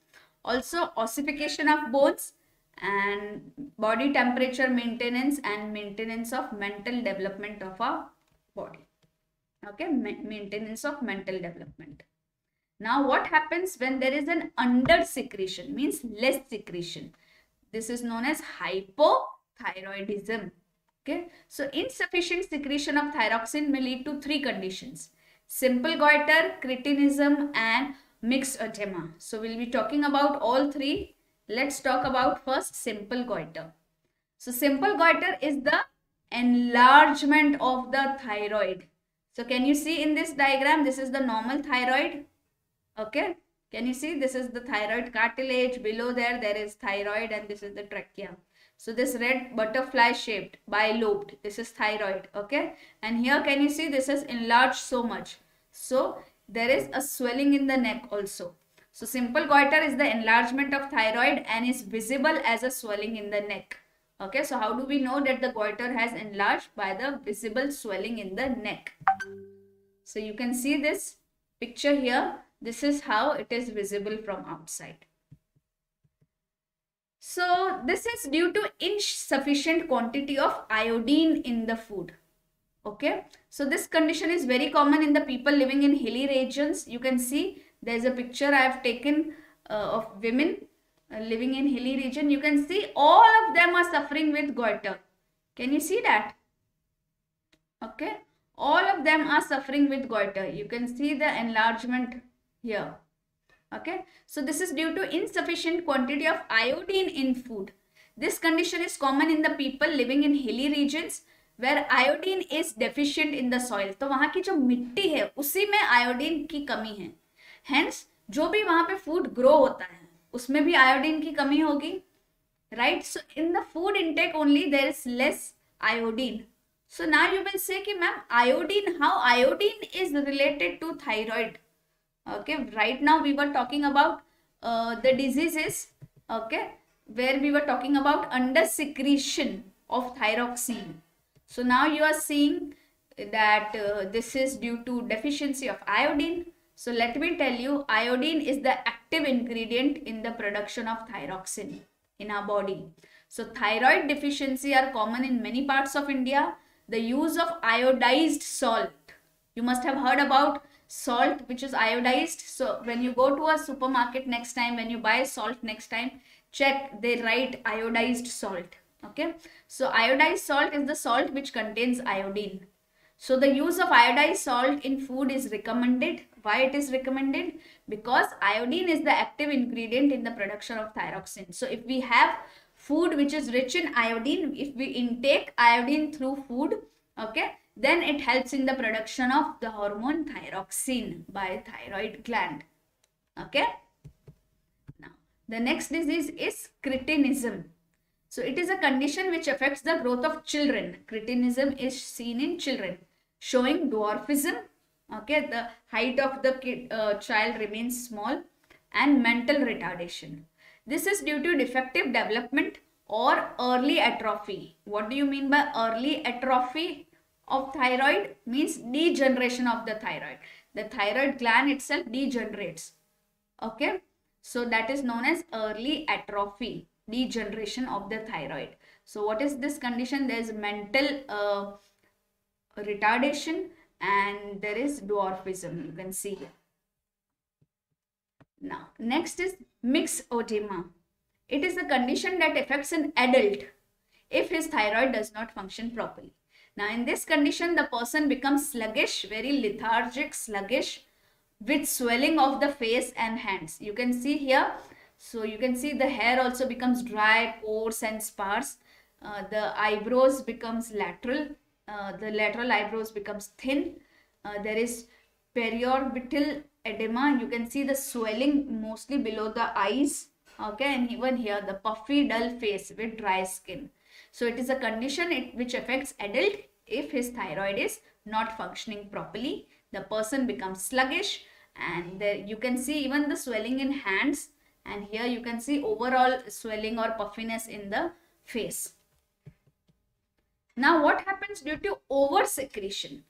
Also ossification of bones and body temperature maintenance and maintenance of mental development of our body. Okay. maintenance of mental development. Now what happens when there is an under secretion means less secretion. This is known as hypothyroidism Okay, so insufficient secretion of thyroxine may lead to three conditions. Simple goiter, cretinism and myxoedema. So we'll be talking about all three. Let's talk about first simple goiter. So simple goiter is the enlargement of the thyroid. So can you see in this diagram, this is the normal thyroid. Okay. Can you see this is the thyroid cartilage. Below there, there is thyroid and this is the trachea. So this red butterfly shaped bilobed, this is thyroid, okay? And here can you see this is enlarged so much. So there is a swelling in the neck also. So simple goiter is the enlargement of thyroid and is visible as a swelling in the neck. Okay, so how do we know that the goiter has enlarged? By the visible swelling in the neck. So you can see this picture here. This is how it is visible from outside. So this is due to insufficient quantity of iodine in the food. Okay. So this condition is very common in the people living in hilly regions. You can see there is a picture I have taken uh, of women uh, living in hilly region. You can see all of them are suffering with goiter. Can you see that? Okay. All of them are suffering with goiter. You can see the enlargement here okay so this is due to insufficient quantity of iodine in food this condition is common in the people living in hilly regions where iodine is deficient in the soil तो वहाँ की जो मिट्टी है उसी में iodine की कमी है। Hence, जो भी वहाँ पे फ़ूड ग्रो होता है उसमें भी आयोडीन की कमी होगी। Right so in the food intake only there is less iodine so ना you mean say ma'am iodine how iodine is related to thyroid okay right now we were talking about the disease is okay where we were talking about under secretion of thyroxine so now you are seeing that uh, this is due to deficiency of iodine. So let me tell you iodine is the active ingredient in the production of thyroxine in our body. So thyroid deficiency are common in many parts of india. The use of iodized salt. You must have heard about salt which is iodized. So when you go to a supermarket next time when you buy salt next time check they write iodized salt okay so iodized salt is the salt which contains iodine so the use of iodized salt in food is recommended why it is recommended because iodine is the active ingredient in the production of thyroxine so if we have food which is rich in iodine if we intake iodine through food okay then it helps in the production of the hormone thyroxine by thyroid gland. Okay. Now, the next disease is cretinism. So, it is a condition which affects the growth of children. Cretinism is seen in children, showing dwarfism. Okay, the height of the kid, uh, child remains small and mental retardation. This is due to defective development or early atrophy. What do you mean by early atrophy? of thyroid means degeneration of the thyroid. The thyroid gland itself degenerates. Okay. So that is known as early atrophy, degeneration of the thyroid. So what is this condition? There is mental uh, retardation and there is dwarfism. You can see here. Now next is myxoedema it is a condition that affects an adult if his thyroid does not function properly. Now in this condition the person becomes sluggish very lethargic sluggish with swelling of the face and hands. You can see here so you can see the hair also becomes dry coarse and sparse uh, the eyebrows becomes lateral uh, the lateral eyebrows becomes thin. Uh, there is periorbital edema. You can see the swelling mostly below the eyes. Okay, and even here the puffy dull face with dry skin. So it is a condition it, which affects adult if his thyroid is not functioning properly. The person becomes sluggish and there you can see even the swelling in hands and here you can see overall swelling or puffiness in the face. Now what happens due to over secretion?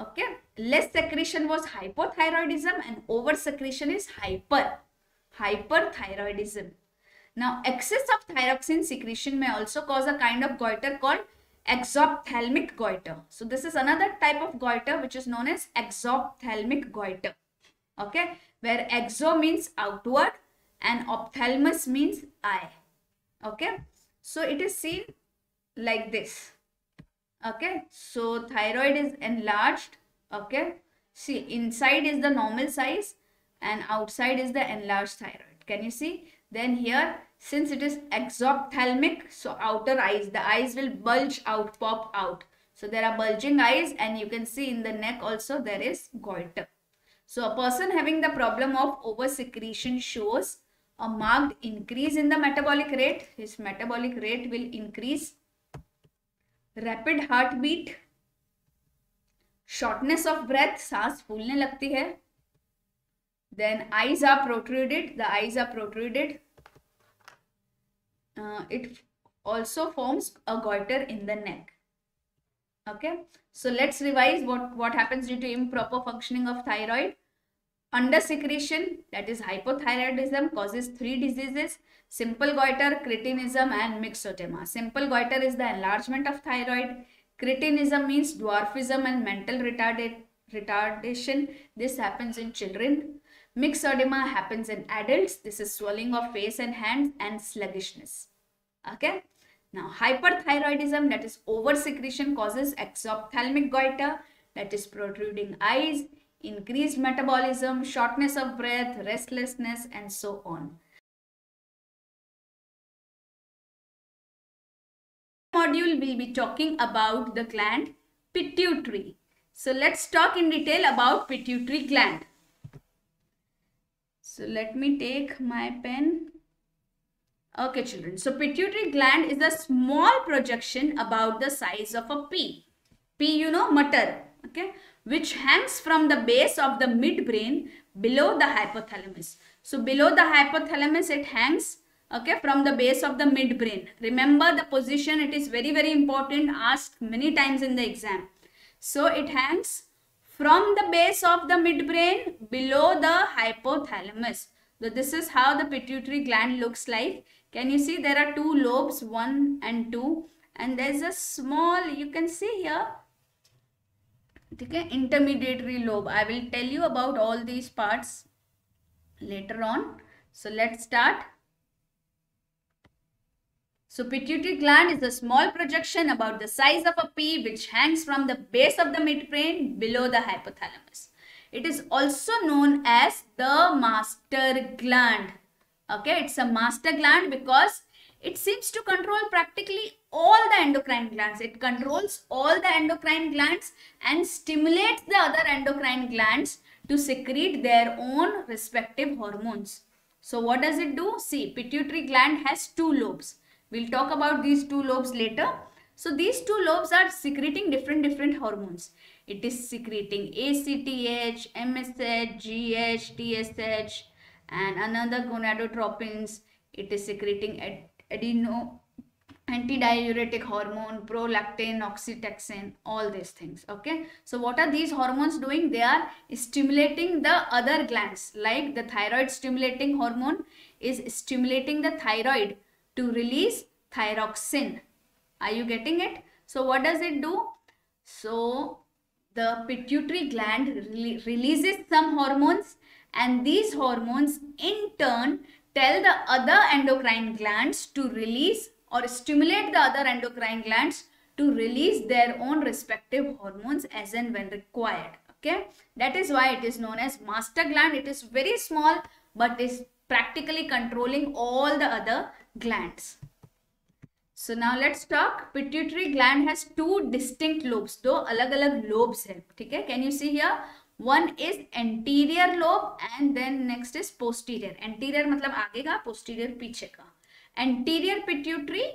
Okay, less secretion was hypothyroidism and over secretion is hyper, hyperthyroidism. Now excess of thyroxine secretion may also cause a kind of goiter called exophthalmic goiter. So this is another type of goiter which is known as exophthalmic goiter. Okay, where exo means outward and ophthalmos means eye. Okay, so it is seen like this. Okay? So thyroid is enlarged. Okay? See inside is the normal size and outside is the enlarged thyroid. Can you see? Then here since it is exophthalmic so outer eyes the eyes will bulge out pop out. So there are bulging eyes and you can see in the neck also there is goiter. So a person having the problem of over secretion shows a marked increase in the metabolic rate his metabolic rate will increase rapid heart beat shortness of breath सांस फूलने लगती है then eyes are protruded the eyes are protruded it also forms a goiter in the neck okay so let's revise what what happens due to improper functioning of thyroid under secretion, that is hypothyroidism, causes three diseases, simple goiter, cretinism and myxoedema. Simple goiter is the enlargement of thyroid. Cretinism means dwarfism and mental retardation. This happens in children. Myxoedema happens in adults. This is swelling of face and hands and sluggishness. Okay. Now, hyperthyroidism, that is over secretion, causes exophthalmic goiter, that is protruding eyes, increased metabolism, shortness of breath, restlessness, and so on. module we will be talking about the gland pituitary. So let's talk in detail about pituitary gland. So let me take my pen. Okay children, so pituitary gland is a small projection about the size of a pea. Pea you know, mutter. okay which hangs from the base of the midbrain below the hypothalamus. So below the hypothalamus it hangs okay from the base of the midbrain. Remember the position it is very very important asked many times in the exam. So it hangs from the base of the midbrain below the hypothalamus. So this is how the pituitary gland looks like. Can you see there are two lobes, one and two. And there's a small, you can see here, okay intermediary lobe i will tell you about all these parts later on so let's start so pituitary gland is a small projection about the size of a pea which hangs from the base of the midbrain below the hypothalamus. It is also known as the master gland. Okay, it's a master gland because it seems to control practically all the endocrine glands. It controls all the endocrine glands and stimulates the other endocrine glands to secrete their own respective hormones. So what does it do? See, pituitary gland has two lobes. We'll talk about these two lobes later. So these two lobes are secreting different different hormones. It is secreting ACTH, MSH, GH, TSH and another gonadotropins. It is secreting adeno antidiuretic hormone, prolactin, oxytocin, all these things. Okay. So what are these hormones doing? They are stimulating the other glands like the thyroid stimulating hormone is stimulating the thyroid to release thyroxine. Are you getting it? So what does it do? So the pituitary gland re releases some hormones and these hormones in turn tell the other endocrine glands to release or stimulate the other endocrine glands to release their own respective hormones as and when required. Okay, that is why it is known as master gland. It is very small but is practically controlling all the other glands. So now let's talk. Pituitary gland has two distinct lobes, though alag alag lobes hai. Okay, can you see here? one is anterior lobe and then next is posterior anterior मतलब आगे का posterior पीछे का anterior pituitary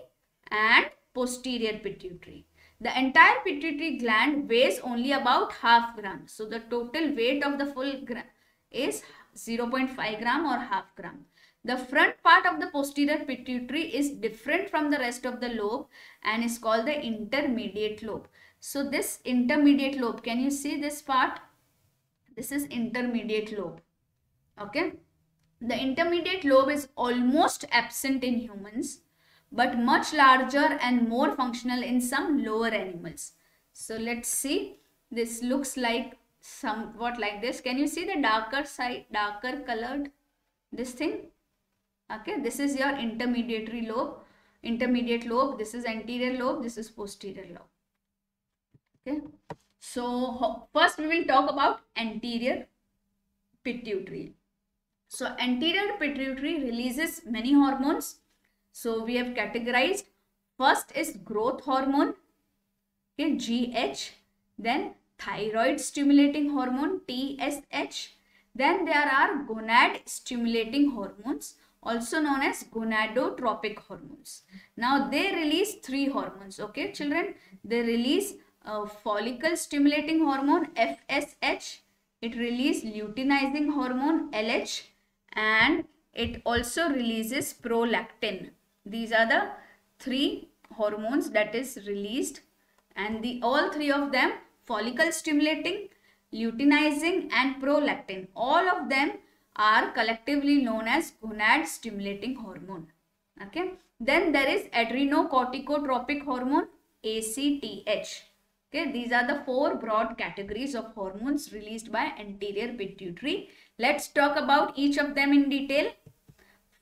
and posterior pituitary the entire pituitary gland weighs only about half gram so the total weight of the full gram is 0.5 gram or half gram the front part of the posterior pituitary is different from the rest of the lobe and is called the intermediate lobe. So this intermediate lobe, can you see this part? This is intermediate lobe. Okay. The intermediate lobe is almost absent in humans but much larger and more functional in some lower animals. So let's see. This looks like somewhat like this. Can you see the darker side, darker colored this thing? okay this is your intermediary lobe intermediate lobe this is anterior lobe this is posterior lobe okay so first we will talk about anterior pituitary so anterior pituitary releases many hormones so we have categorized first is growth hormone okay gh then thyroid stimulating hormone tsh then there are gonad stimulating hormones also known as gonadotropic hormones. Now they release three hormones, okay children? They release follicle stimulating hormone FSH, it releases luteinizing hormone LH and it also releases prolactin. These are the three hormones that is released and the all three of them follicle stimulating, luteinizing and prolactin. All of them are collectively known as gonad stimulating hormone. Okay. Then there is adrenocorticotropic hormone ACTH. Okay, these are the four broad categories of hormones released by anterior pituitary. Let's talk about each of them in detail.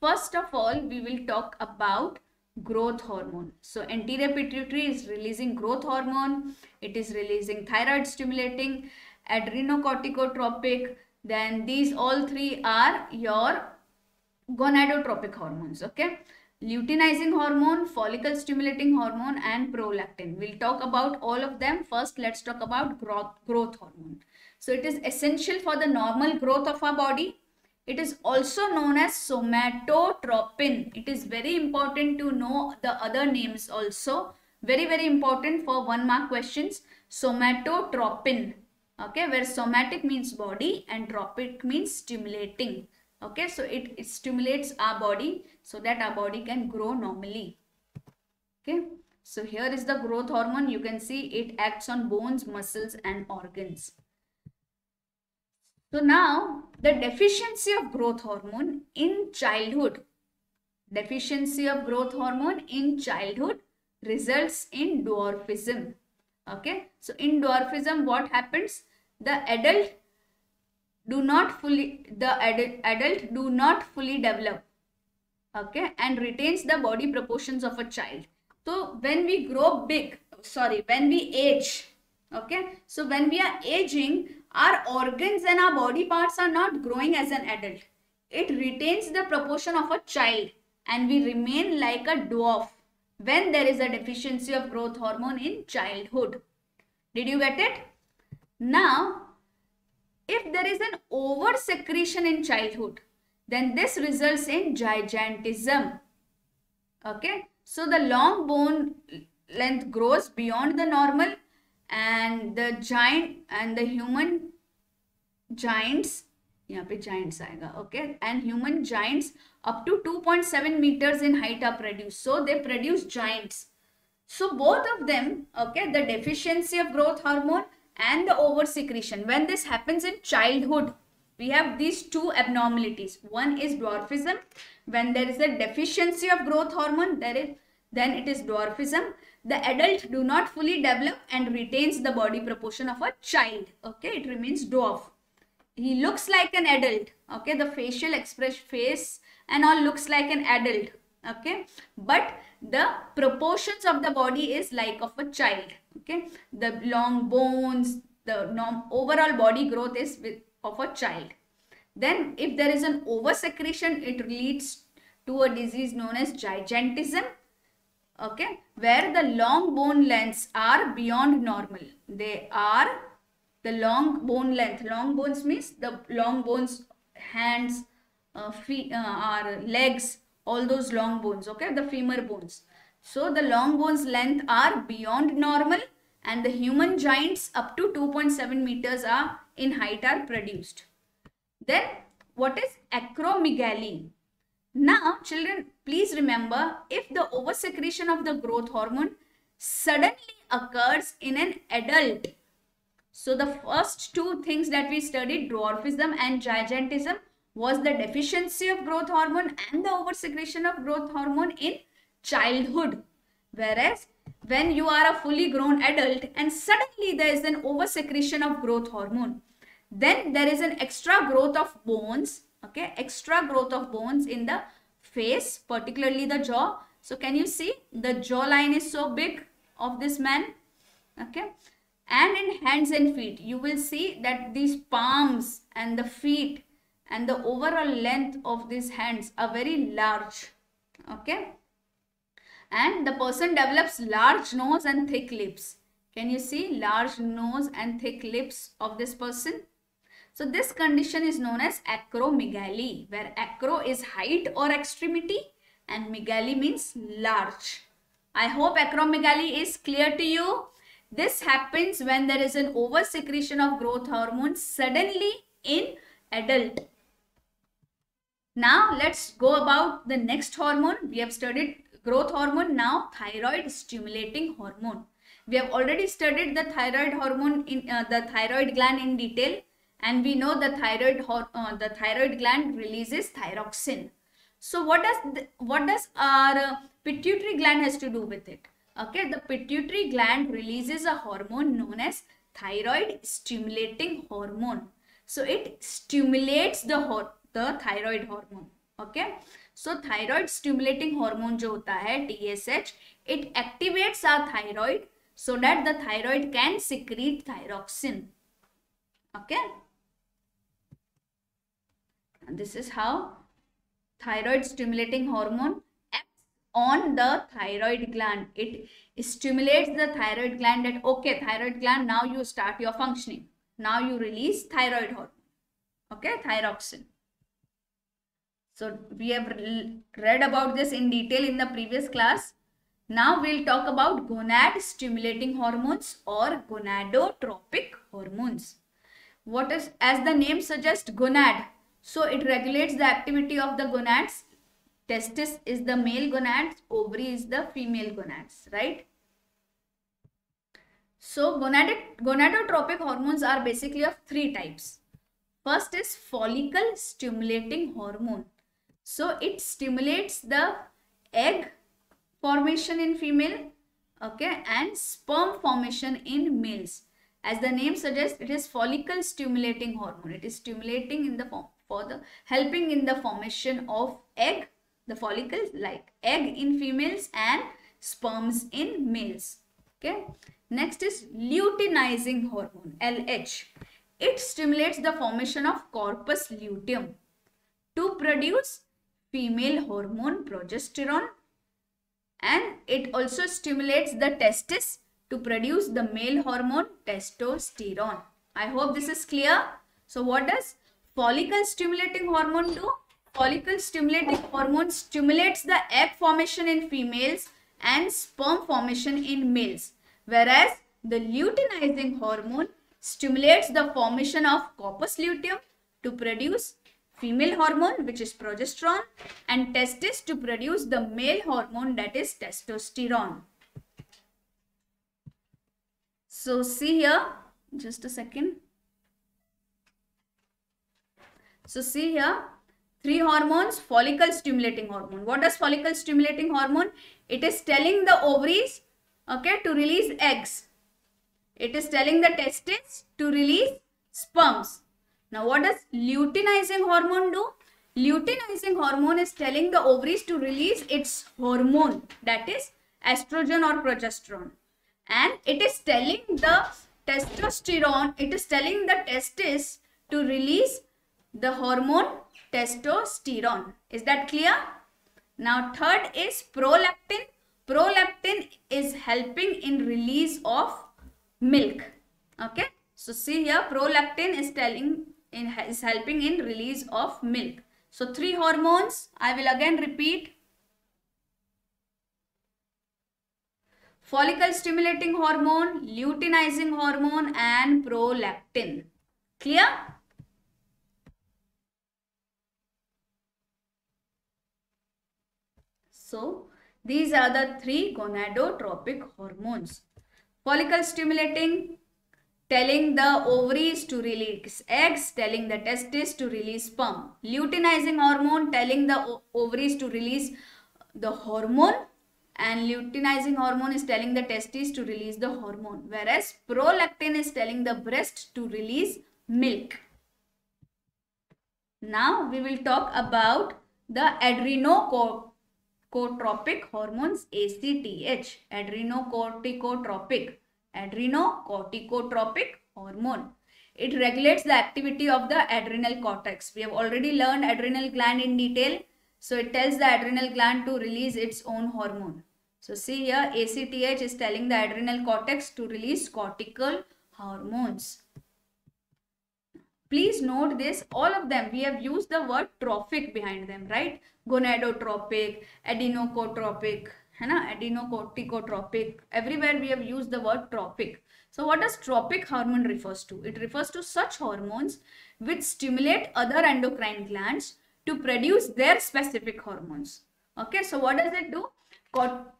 First of all, we will talk about growth hormone. So anterior pituitary is releasing growth hormone. It is releasing thyroid stimulating, adrenocorticotropic, then these all three are your gonadotropic hormones okay luteinizing hormone follicle stimulating hormone and prolactin. We'll talk about all of them. First let's talk about growth growth hormone. So it is essential for the normal growth of our body. It is also known as somatotropin. It is very important to know the other names also. Very very important for one mark questions. Somatotropin. Okay where somatic means body and tropic means stimulating okay so it, it stimulates our body so that our body can grow normally. Okay so here is the growth hormone. You can see it acts on bones muscles and organs. So now the deficiency of growth hormone in childhood. Deficiency of growth hormone in childhood results in dwarfism. Okay so in dwarfism what happens? The adult do not fully the adult, adult do not fully develop okay and retains the body proportions of a child. So when we grow big sorry when we age okay so when we are aging our organs and our body parts are not growing as an adult. It retains the proportion of a child and we remain like a dwarf when there is a deficiency of growth hormone in childhood. Did you get it? Now, if there is an over secretion in childhood, then this results in gigantism. Okay. So, the long bone length grows beyond the normal and the giant and the human giants यहाँ पे giants आएगा okay and human giants up to 2.7 meters in height are produced so they produce giants so both of them, okay, the deficiency of growth hormone and the over secretion, when this happens in childhood, we have these two abnormalities. One is dwarfism. When there is a deficiency of growth hormone, there is then it is dwarfism. The adult do not fully develop and retains the body proportion of a child. Okay, it remains dwarf. He looks like an adult. Okay, the facial expression, face and all looks like an adult. Okay, but the proportions of the body is like of a child. Okay, the long bones, the norm, overall body growth is with, of a child. Then if there is an over secretion it leads to a disease known as gigantism. Okay? Where the long bone lengths are beyond normal. They are the long bone length. Long bones means the long bones hands uh, feet uh, are legs all those long bones. Okay? The femur bones so the long bones length are beyond normal and the human giants up to 2.7 meters are in height are produced then what is acromegaly now, children, please remember if the oversecretion of the growth hormone suddenly occurs in an adult. So, the first two things that we studied, dwarfism and gigantism, was the deficiency of growth hormone and the oversecretion of growth hormone in childhood. Whereas, when you are a fully grown adult and suddenly there is an over secretion of growth hormone, then there is an extra growth of bones okay? Extra growth of bones in the face particularly the jaw. So can you see? The jawline is so big of this man okay? And in hands and feet you will see that these palms and the feet and the overall length of these hands are very large okay and the person develops large nose and thick lips can you see large nose and thick lips of this person so this condition is known as acromegaly where acro is height or extremity and megaly means large. I hope acromegaly is clear to you. This happens when there is an over secretion of growth hormone suddenly in adult. Now let's go about the next hormone. We have studied growth hormone. Now thyroid stimulating hormone. We have already studied the thyroid hormone in uh, the thyroid gland in detail and we know the thyroid uh, the thyroid gland releases thyroxine so what does the, what does our uh, pituitary gland has to do with it okay the pituitary gland releases a hormone known as thyroid stimulating hormone so it stimulates the the thyroid hormone okay so thyroid stimulating hormone jo hota hai tsh it activates our thyroid so that the thyroid can secrete thyroxine okay and this is how thyroid stimulating on the thyroid gland. It stimulates the thyroid gland that, okay, thyroid gland, now you start your functioning. Now you release thyroid hormone. Okay, thyroxine. So we have read about this in detail in the previous class. Now we'll talk about gonad stimulating hormones or gonadotropic hormones. What is, as the name suggests, gonad so it regulates the activity of the gonads. Testis is the male gonads, ovary is the female gonads, right? So gonadotropic hormones are basically of three types. First is follicle stimulating hormone. So it stimulates the egg formation in female okay and sperm formation in males as the name suggests it is follicle stimulating hormone it is stimulating in the form for the helping in the formation of egg, the follicles like egg in females and sperms in males. Okay. Next is luteinizing hormone, LH. It stimulates the formation of corpus luteum to produce female hormone progesterone and it also stimulates the testis to produce the male hormone testosterone. I hope this is clear. So what does follicle stimulating hormone do? Follicle stimulating hormone stimulates the egg formation in females and sperm formation in males. Whereas the luteinizing hormone stimulates the formation of corpus luteum to produce female hormone which is progesterone and testis to produce the male hormone that is testosterone. So see here, just a second. So see here, Three hormones, follicle stimulating hormone. What does follicle stimulating hormone? It is telling the ovaries, okay, to release eggs. It is telling the testes to release sperms. Now, what does luteinizing hormone do? Luteinizing hormone is telling the ovaries to release its hormone, that is estrogen or progesterone. And it is telling the testosterone, it is telling the testes to release the hormone testosterone. Is that clear? Now third is prolactin. Prolactin is helping in release of milk. Okay. So see here prolactin is telling in, is helping in release of milk. So three hormones. I will again repeat. Follicle stimulating hormone, luteinizing hormone and prolactin. Clear? So, these are the three gonadotropic hormones. Follicle stimulating, telling the ovaries to release. Eggs, telling the testes to release sperm. Luteinizing hormone, telling the ovaries to release uh, the hormone. And luteinizing hormone is telling the testes to release the hormone. Whereas prolactin is telling the breast to release milk. Now we will talk about the adreno adrenocorticotropic hormones ACTH, adrenocorticotropic, adrenocorticotropic hormone. It regulates the activity of the adrenal cortex. We have already learned adrenal gland in detail. So it tells the adrenal gland to release its own hormone. So see here ACTH is telling the adrenal cortex to release cortical hormones. Please note this, all of them, we have used the word trophic behind them, right? Gonadotropic, adenocotropic, hai adenocorticotropic. Everywhere we have used the word trophic. So what does tropic hormone refers to? It refers to such hormones which stimulate other endocrine glands to produce their specific hormones. Okay, so what does it do?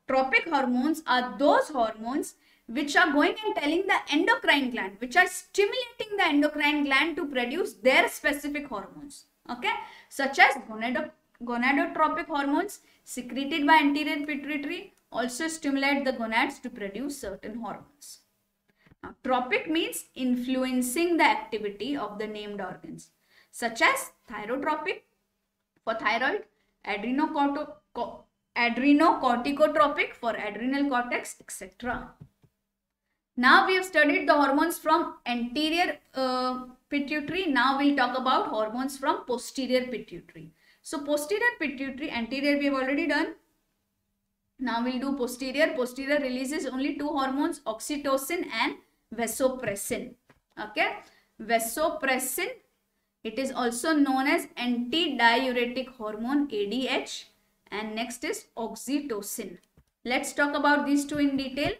Tropic hormones are those hormones which are going and telling the endocrine gland, which are stimulating the endocrine gland to produce their specific hormones, okay, such as gonado gonadotropic hormones secreted by anterior pituitary also stimulate the gonads to produce certain hormones. Now, tropic means influencing the activity of the named organs, such as thyrotropic for thyroid, adrenocorticotropic for adrenal cortex, etc. Now we have studied the hormones from anterior uh, pituitary. Now we'll talk about hormones from posterior pituitary. So posterior pituitary, anterior we have already done. Now we'll do posterior. Posterior releases only two hormones, oxytocin and vasopressin. Okay. Vasopressin, it is also known as antidiuretic hormone ADH and next is oxytocin. Let's talk about these two in detail.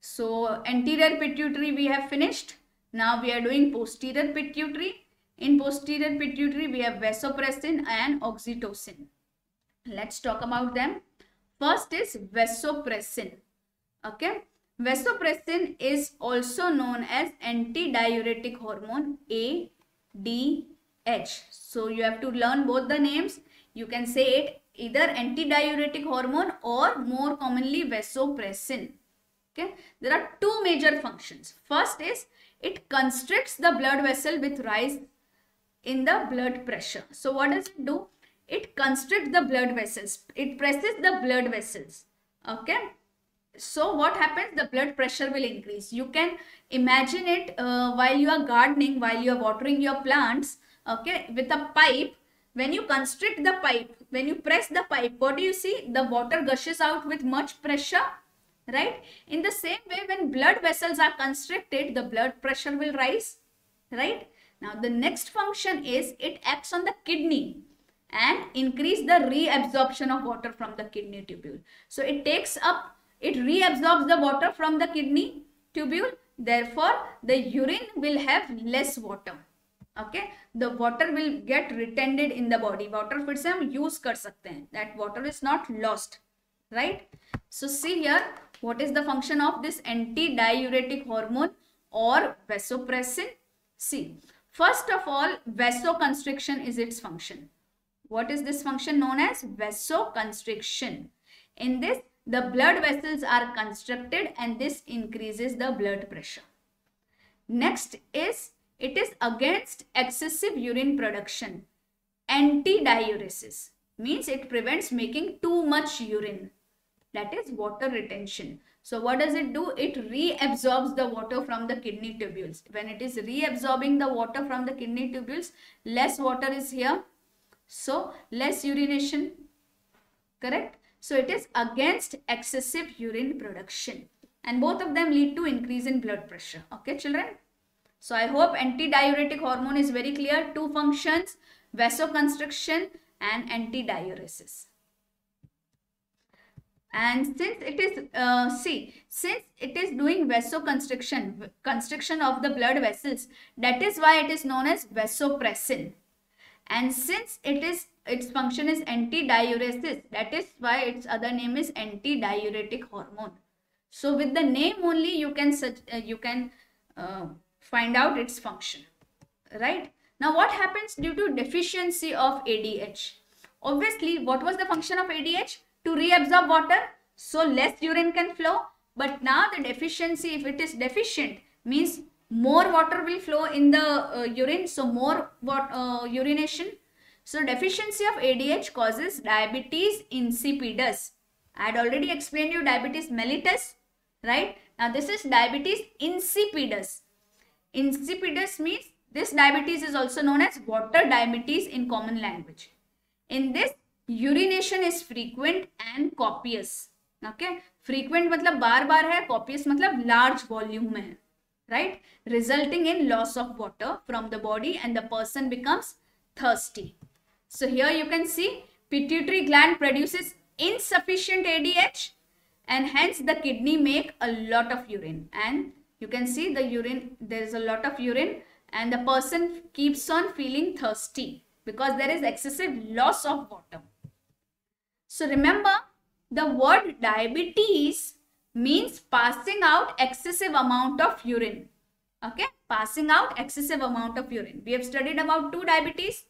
So anterior pituitary we have finished. Now we are doing posterior pituitary. In posterior pituitary we have vasopressin and oxytocin. Let's talk about them. First is vasopressin. Okay. Vasopressin is also known as antidiuretic hormone ADH. So you have to learn both the names. You can say it either antidiuretic hormone or more commonly vasopressin. Okay. There are two major functions. First is it constricts the blood vessel with rise in the blood pressure. So what does it do? It constricts the blood vessels. It presses the blood vessels. Okay. So what happens? The blood pressure will increase. You can imagine it uh, while you are gardening, while you are watering your plants. Okay. With a pipe. When you constrict the pipe, when you press the pipe, what do you see? The water gushes out with much pressure right? In the same way, when blood vessels are constricted, the blood pressure will rise, right? Now, the next function is it acts on the kidney and increase the reabsorption of water from the kidney tubule. So, it takes up, it reabsorbs the water from the kidney tubule. Therefore, the urine will have less water. Okay, the water will get retained in the body. Water फिर से हम use कर सकते हैं. That water is not lost, right? So see here, what is the function of this antidiuretic hormone or vasopressin? See, first of all, vasoconstriction is its function. What is this function known as? Vasoconstriction. In this, the blood vessels are constricted and this increases the blood pressure. Next is, it is against excessive urine production. Antidiuresis means it prevents making too much urine. That is water retention. So what does it do? It reabsorbs the water from the kidney tubules. When it is reabsorbing the water from the kidney tubules, less water is here. So less urination. Correct? So it is against excessive urine production. And both of them lead to increase in blood pressure. Okay children? So I hope antidiuretic hormone is very clear. Two functions, vasoconstriction and antidiuresis and since it is uh, see since it is doing vasoconstriction constriction of the blood vessels that is why it is known as vasopressin. And since it is its function is antidiuresis that is why its other name is antidiuretic hormone. So with the name only you can such uh, you can uh, find out its function right? Now what happens due to deficiency of adh obviously what was the function of adh to reabsorb water so less urine can flow. But now the deficiency if it is deficient means more water will flow in the uh, urine so more uh, urination. So deficiency of ADH causes diabetes insipidus. I had already explained you diabetes mellitus right? Now this is diabetes insipidus. Insipidus means this diabetes is also known as water diabetes in common language. In this urination is frequent and copious okay frequent मतलब बार बार है copious मतलब large volume में है right resulting in loss of water from the body and the person becomes thirsty so here you can see pituitary gland produces insufficient ADH and hence the kidney make a lot of urine and you can see the urine there is a lot of urine and the person keeps on feeling thirsty because there is excessive loss of water so remember the word diabetes means passing out excessive amount of urine. Okay, passing out excessive amount of urine. We have studied about two diabetes.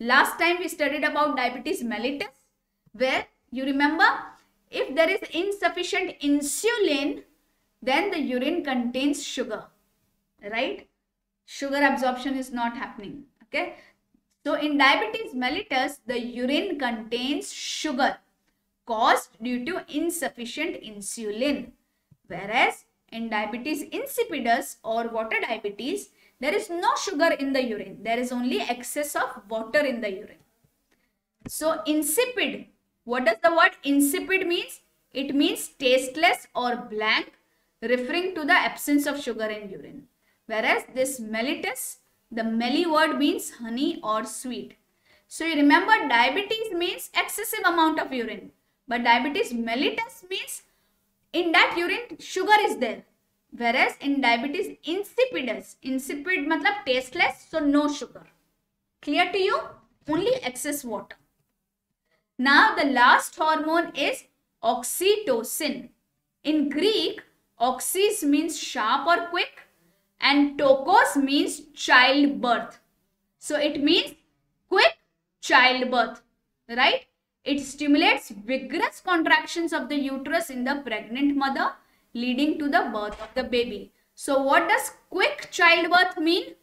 Last time we studied about diabetes mellitus where you remember if there is insufficient insulin then the urine contains sugar right sugar absorption is not happening okay so in diabetes mellitus, the urine contains sugar caused due to insufficient insulin. Whereas in diabetes insipidus or water diabetes, there is no sugar in the urine. There is only excess of water in the urine. So insipid, what does the word insipid means? It means tasteless or blank referring to the absence of sugar in urine. Whereas this mellitus the melly word means honey or sweet. So you remember diabetes means excessive amount of urine. But diabetes mellitus means in that urine sugar is there. Whereas in diabetes insipidus, insipid matlab tasteless so no sugar. Clear to you? Only excess water. Now the last hormone is oxytocin. In Greek, oxys means sharp or quick and tokos means childbirth. So it means quick childbirth, right? It stimulates vigorous contractions of the uterus in the pregnant mother leading to the birth of the baby. So what does quick childbirth mean?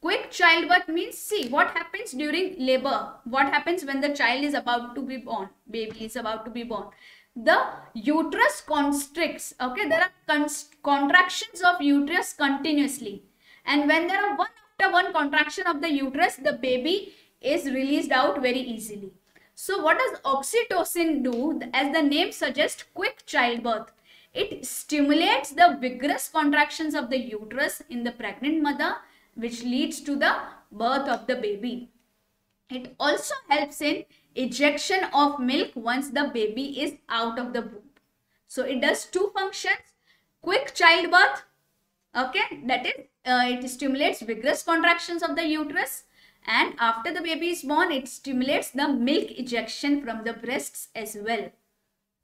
Quick childbirth means, see what happens during labor. What happens when the child is about to be born, baby is about to be born the uterus constricts okay? There are contractions of uterus continuously. And when there are one after one contraction of the uterus the baby is released out very easily. So what does oxytocin do? As the name suggests quick childbirth. It stimulates the vigorous contractions of the uterus in the pregnant mother which leads to the birth of the baby. It also helps in ejection of milk once the baby is out of the womb. So it does two functions. Quick childbirth, okay, that is, uh, it stimulates vigorous contractions of the uterus and after the baby is born, it stimulates the milk ejection from the breasts as well,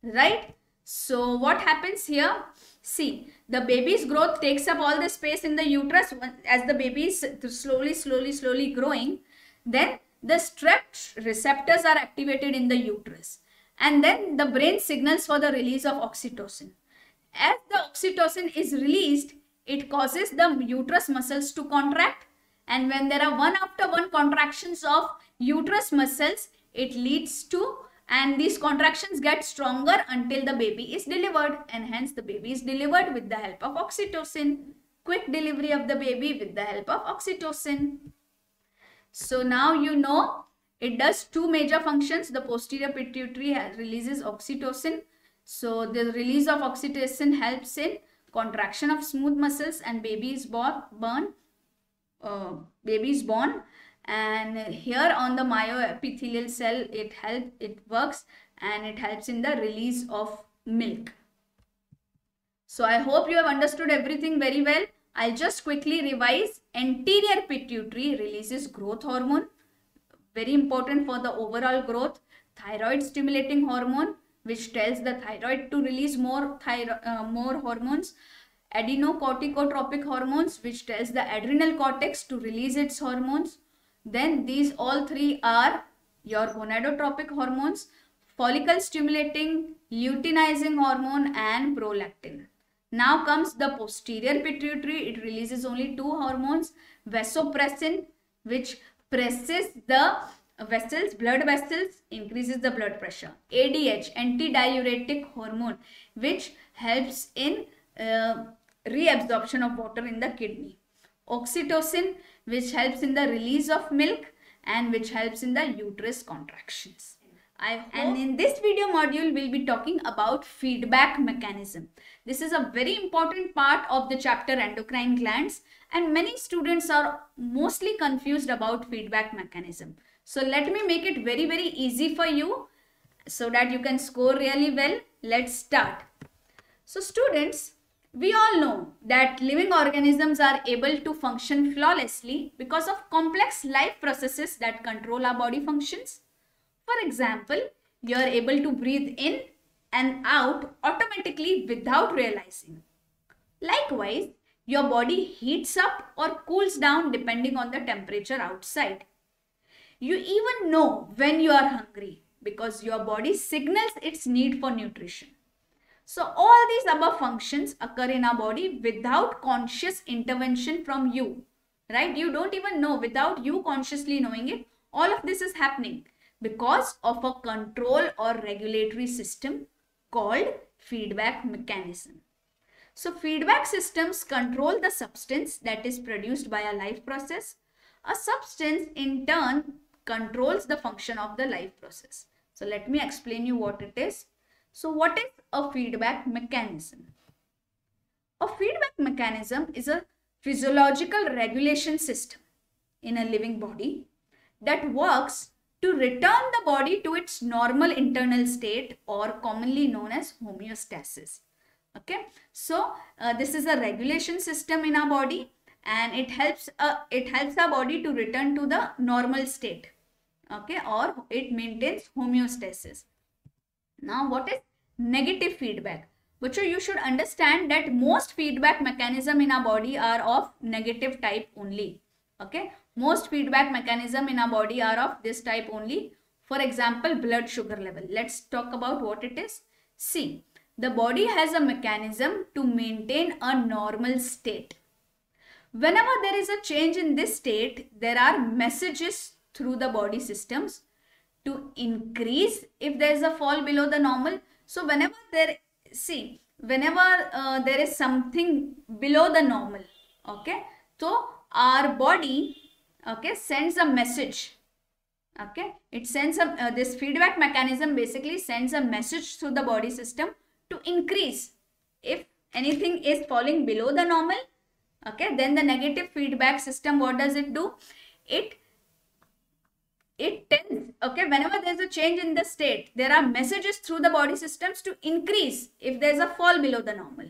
right? So what happens here? See, the baby's growth takes up all the space in the uterus as the baby is slowly, slowly, slowly growing. Then the stress receptors are activated in the uterus and then the brain signals for the release of oxytocin. As the oxytocin is released, it causes the uterus muscles to contract and when there are one after one contractions of uterus muscles, it leads to and these contractions get stronger until the baby is delivered and hence the baby is delivered with the help of oxytocin. Quick delivery of the baby with the help of oxytocin. So now you know it does two major functions. The posterior pituitary releases oxytocin. So the release of oxytocin helps in contraction of smooth muscles and baby is born, born uh, baby is born and here on the myoepithelial cell it helps it works and it helps in the release of milk so i hope you have understood everything very well i'll just quickly revise. Anterior pituitary releases growth hormone very important for the overall growth. Thyroid stimulating hormone which tells the thyroid to release more thyroid uh, more hormones. Adenocorticotropic hormones which tells the adrenal cortex to release its hormones. Then these all three are your gonadotropic hormones, follicle stimulating, luteinizing hormone and prolactin. Now comes the posterior pituitary. It releases only two hormones, vasopressin which presses the vessels, blood vessels, increases the blood pressure. ADH, antidiuretic hormone which helps in uh, reabsorption of water in the kidney. Oxytocin which helps in the release of milk and which helps in the uterus contractions. And in this video module, we'll be talking about feedback mechanism. This is a very important part of the chapter endocrine glands and many students are mostly confused about feedback mechanism. So let me make it very, very easy for you so that you can score really well. Let's start. So students, we all know that living organisms are able to function flawlessly because of complex life processes that control our body functions. For example, you are able to breathe in and out automatically without realizing. Likewise, your body heats up or cools down depending on the temperature outside. You even know when you are hungry because your body signals its need for nutrition. So all these above functions occur in our body without conscious intervention from you, right? You don't even know without you consciously knowing it. All of this is happening because of a control or regulatory system called feedback mechanism. So feedback systems control the substance that is produced by a life process. A substance in turn controls the function of the life process. So let me explain you what it is. So what is a feedback mechanism? A feedback mechanism is a physiological regulation system in a living body that works to return the body to its normal internal state or commonly known as homeostasis. Okay, so uh, this is a regulation system in our body and it helps uh, it helps our body to return to the normal state okay or it maintains homeostasis now what is negative feedback. But you should understand that most feedback mechanism in our body are of negative type only. Okay. Most feedback mechanism in our body are of this type only. For example, blood sugar level. Let's talk about what it is. See, the body has a mechanism to maintain a normal state. Whenever there is a change in this state, there are messages through the body systems to increase if there is a fall below the normal so whenever there, see, whenever uh, there is something below the normal, okay, so our body, okay, sends a message, okay, it sends a, uh, this feedback mechanism basically sends a message through the body system to increase. If anything is falling below the normal, okay, then the negative feedback system, what does it do? It it tends, okay, whenever there's a change in the state, there are messages through the body systems to increase if there's a fall below the normal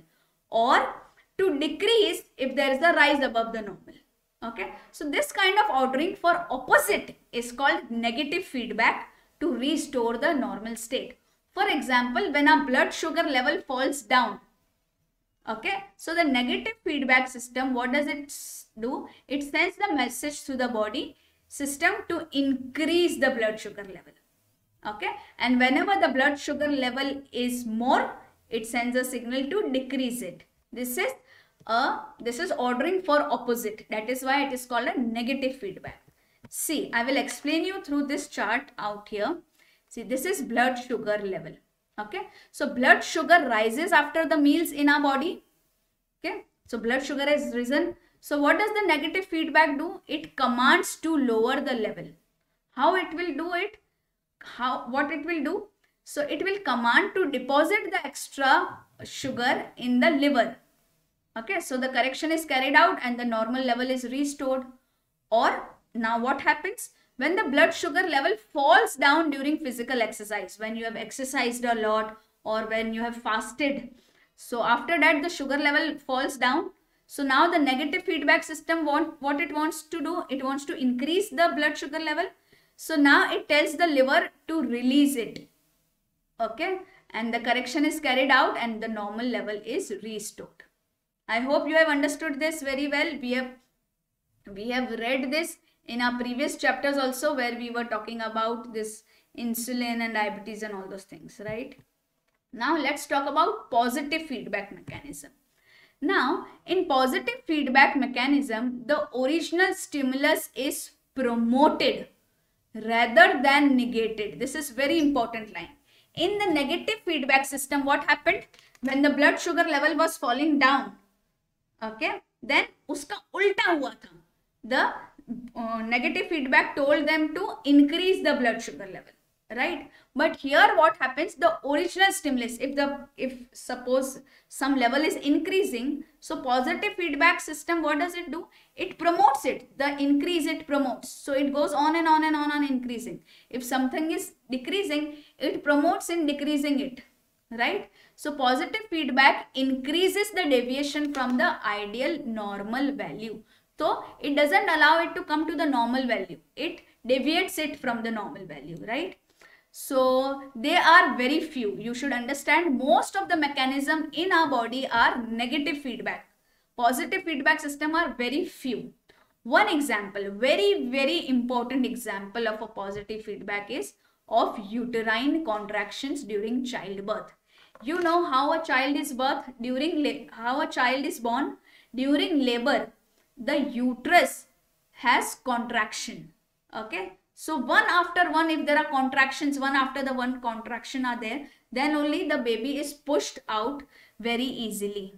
or to decrease if there is a rise above the normal. Okay, so this kind of ordering for opposite is called negative feedback to restore the normal state. For example, when our blood sugar level falls down, okay, so the negative feedback system, what does it do? It sends the message to the body system to increase the blood sugar level. Okay. And whenever the blood sugar level is more, it sends a signal to decrease it. This is a, this is ordering for opposite. That is why it is called a negative feedback. See, I will explain you through this chart out here. See, this is blood sugar level. Okay. So blood sugar rises after the meals in our body. Okay. So blood sugar has risen so what does the negative feedback do? It commands to lower the level. How it will do it? How what it will do? So it will command to deposit the extra sugar in the liver. Okay, so the correction is carried out and the normal level is restored. Or now what happens? When the blood sugar level falls down during physical exercise, when you have exercised a lot or when you have fasted. So after that the sugar level falls down so now the negative feedback system want what it wants to do, it wants to increase the blood sugar level. So now it tells the liver to release it. Okay. And the correction is carried out and the normal level is restored. I hope you have understood this very well. We have, we have read this in our previous chapters also where we were talking about this insulin and diabetes and all those things, right? Now let's talk about positive feedback mechanism. Now, in positive feedback mechanism, the original stimulus is promoted rather than negated. This is very important line. In the negative feedback system, what happened? When the blood sugar level was falling down, okay then उसका उल्टा हुआ था। The negative feedback told them to increase the blood sugar level right but here what happens the original stimulus if the if suppose some level is increasing so positive feedback system what does it do it promotes it the increase it promotes so it goes on and on and on on increasing if something is decreasing it promotes in decreasing it right so positive feedback increases the deviation from the ideal normal value so it doesn't allow it to come to the normal value it deviates it from the normal value right so they are very few. You should understand most of the mechanism in our body are negative feedback. Positive feedback system are very few. One example, very, very important example of a positive feedback is of uterine contractions during childbirth. You know how a child is birth during how a child is born during labor. The uterus has contraction. Okay, so one after one, if there are contractions, one after the one contraction are there, then only the baby is pushed out very easily.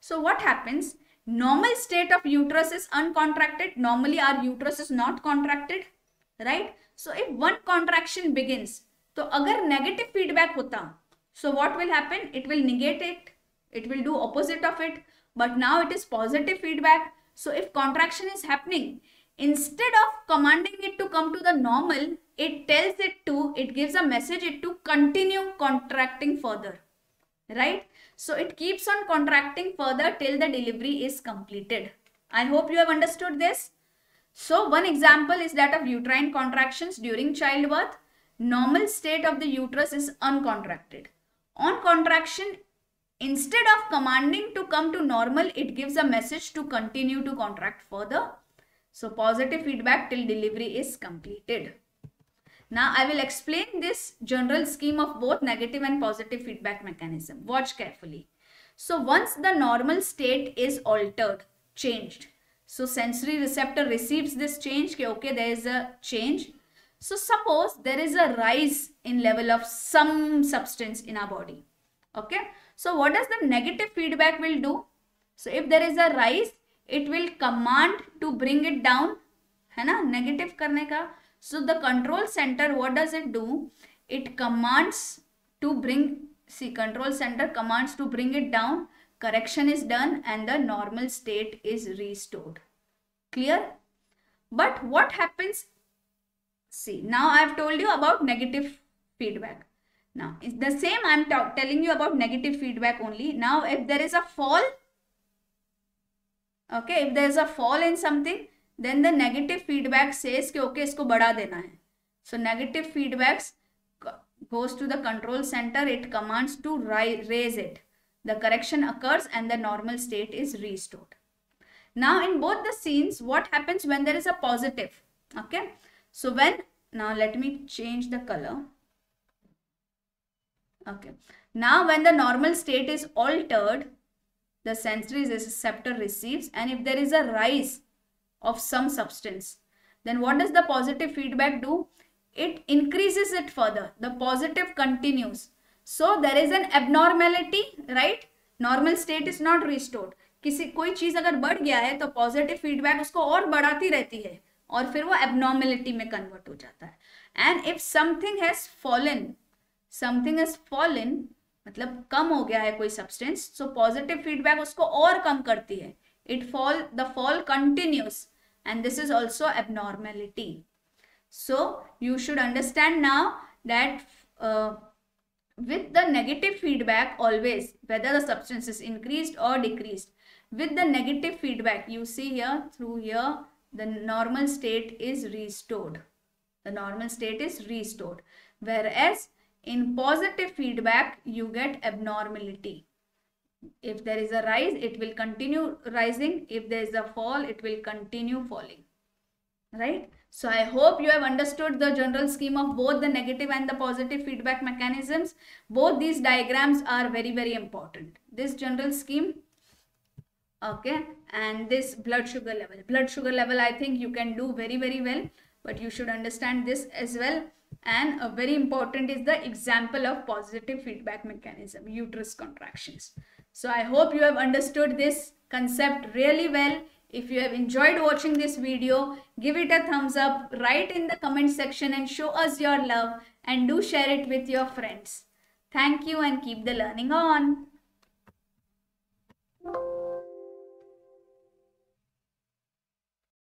So what happens? Normal state of uterus is uncontracted. Normally our uterus is not contracted, right? So if one contraction begins, so agar negative feedback hota, so what will happen? It will negate it. It will do opposite of it. But now it is positive feedback. So if contraction is happening, instead of commanding it to come to the normal it tells it to it gives a message it to continue contracting further right so it keeps on contracting further till the delivery is completed i hope you have understood this so one example is that of uterine contractions during childbirth normal state of the uterus is uncontracted on contraction instead of commanding to come to normal it gives a message to continue to contract further so positive feedback till delivery is completed. Now I will explain this general scheme of both negative and positive feedback mechanism. Watch carefully. So once the normal state is altered, changed. So sensory receptor receives this change. Okay, there is a change. So suppose there is a rise in level of some substance in our body. Okay. So what does the negative feedback will do? So if there is a rise, it will command to bring it down है ना negative करने का so the control center what does it do it commands to bring see control center commands to bring it down correction is done and the normal state is restored clear but what happens see now i have told you about negative feedback now it's the same i'm telling you about negative feedback only now if there is a fall okay if there is a fall in something then the negative feedback says कि okay इसको बढ़ा देना है so negative feedbacks goes to the control center it commands to raise it the correction occurs and the normal state is restored now in both the scenes what happens when there is a positive Okay. So when, now let me change the color. Okay. Now when the normal state is altered, the sensory receptor receives and if there is a rise of some substance, then what does the positive feedback do? It increases it further. The positive continues. So there is an abnormality, right? Normal state is not restored. किसी कोई चीज अगर बढ़ गया है तो positive feedback उसको और बढ़ाती रहती है और फिर वो एबनॉर्मेलिटी में कन्वर्ट हो जाता है। And if something has fallen something has fallen मतलब कम हो गया है कोई सब्सटेंस सो पॉजिटिव फीडबैक उसको और कम करती है। It fall the fall continues and this is also abnormality so you should understand now that with the negative feedback always, whether the substance is increased or decreased, with the negative feedback, you see here through here the normal state is restored the normal state is restored whereas in positive feedback, you get abnormality. If there is a rise, it will continue rising. If there is a fall, it will continue falling. Right? So I hope you have understood the general scheme of both the negative and the positive feedback mechanisms. Both these diagrams are very, very important. This general scheme, okay, and this blood sugar level. Blood sugar level, I think you can do very, very well, but you should understand this as well. And a very important is the example of positive feedback mechanism uterus contractions. So i hope you have understood this concept really well. If you have enjoyed watching this video give it a thumbs up write in the comment section and show us your love and do share it with your friends. Thank you and keep the learning on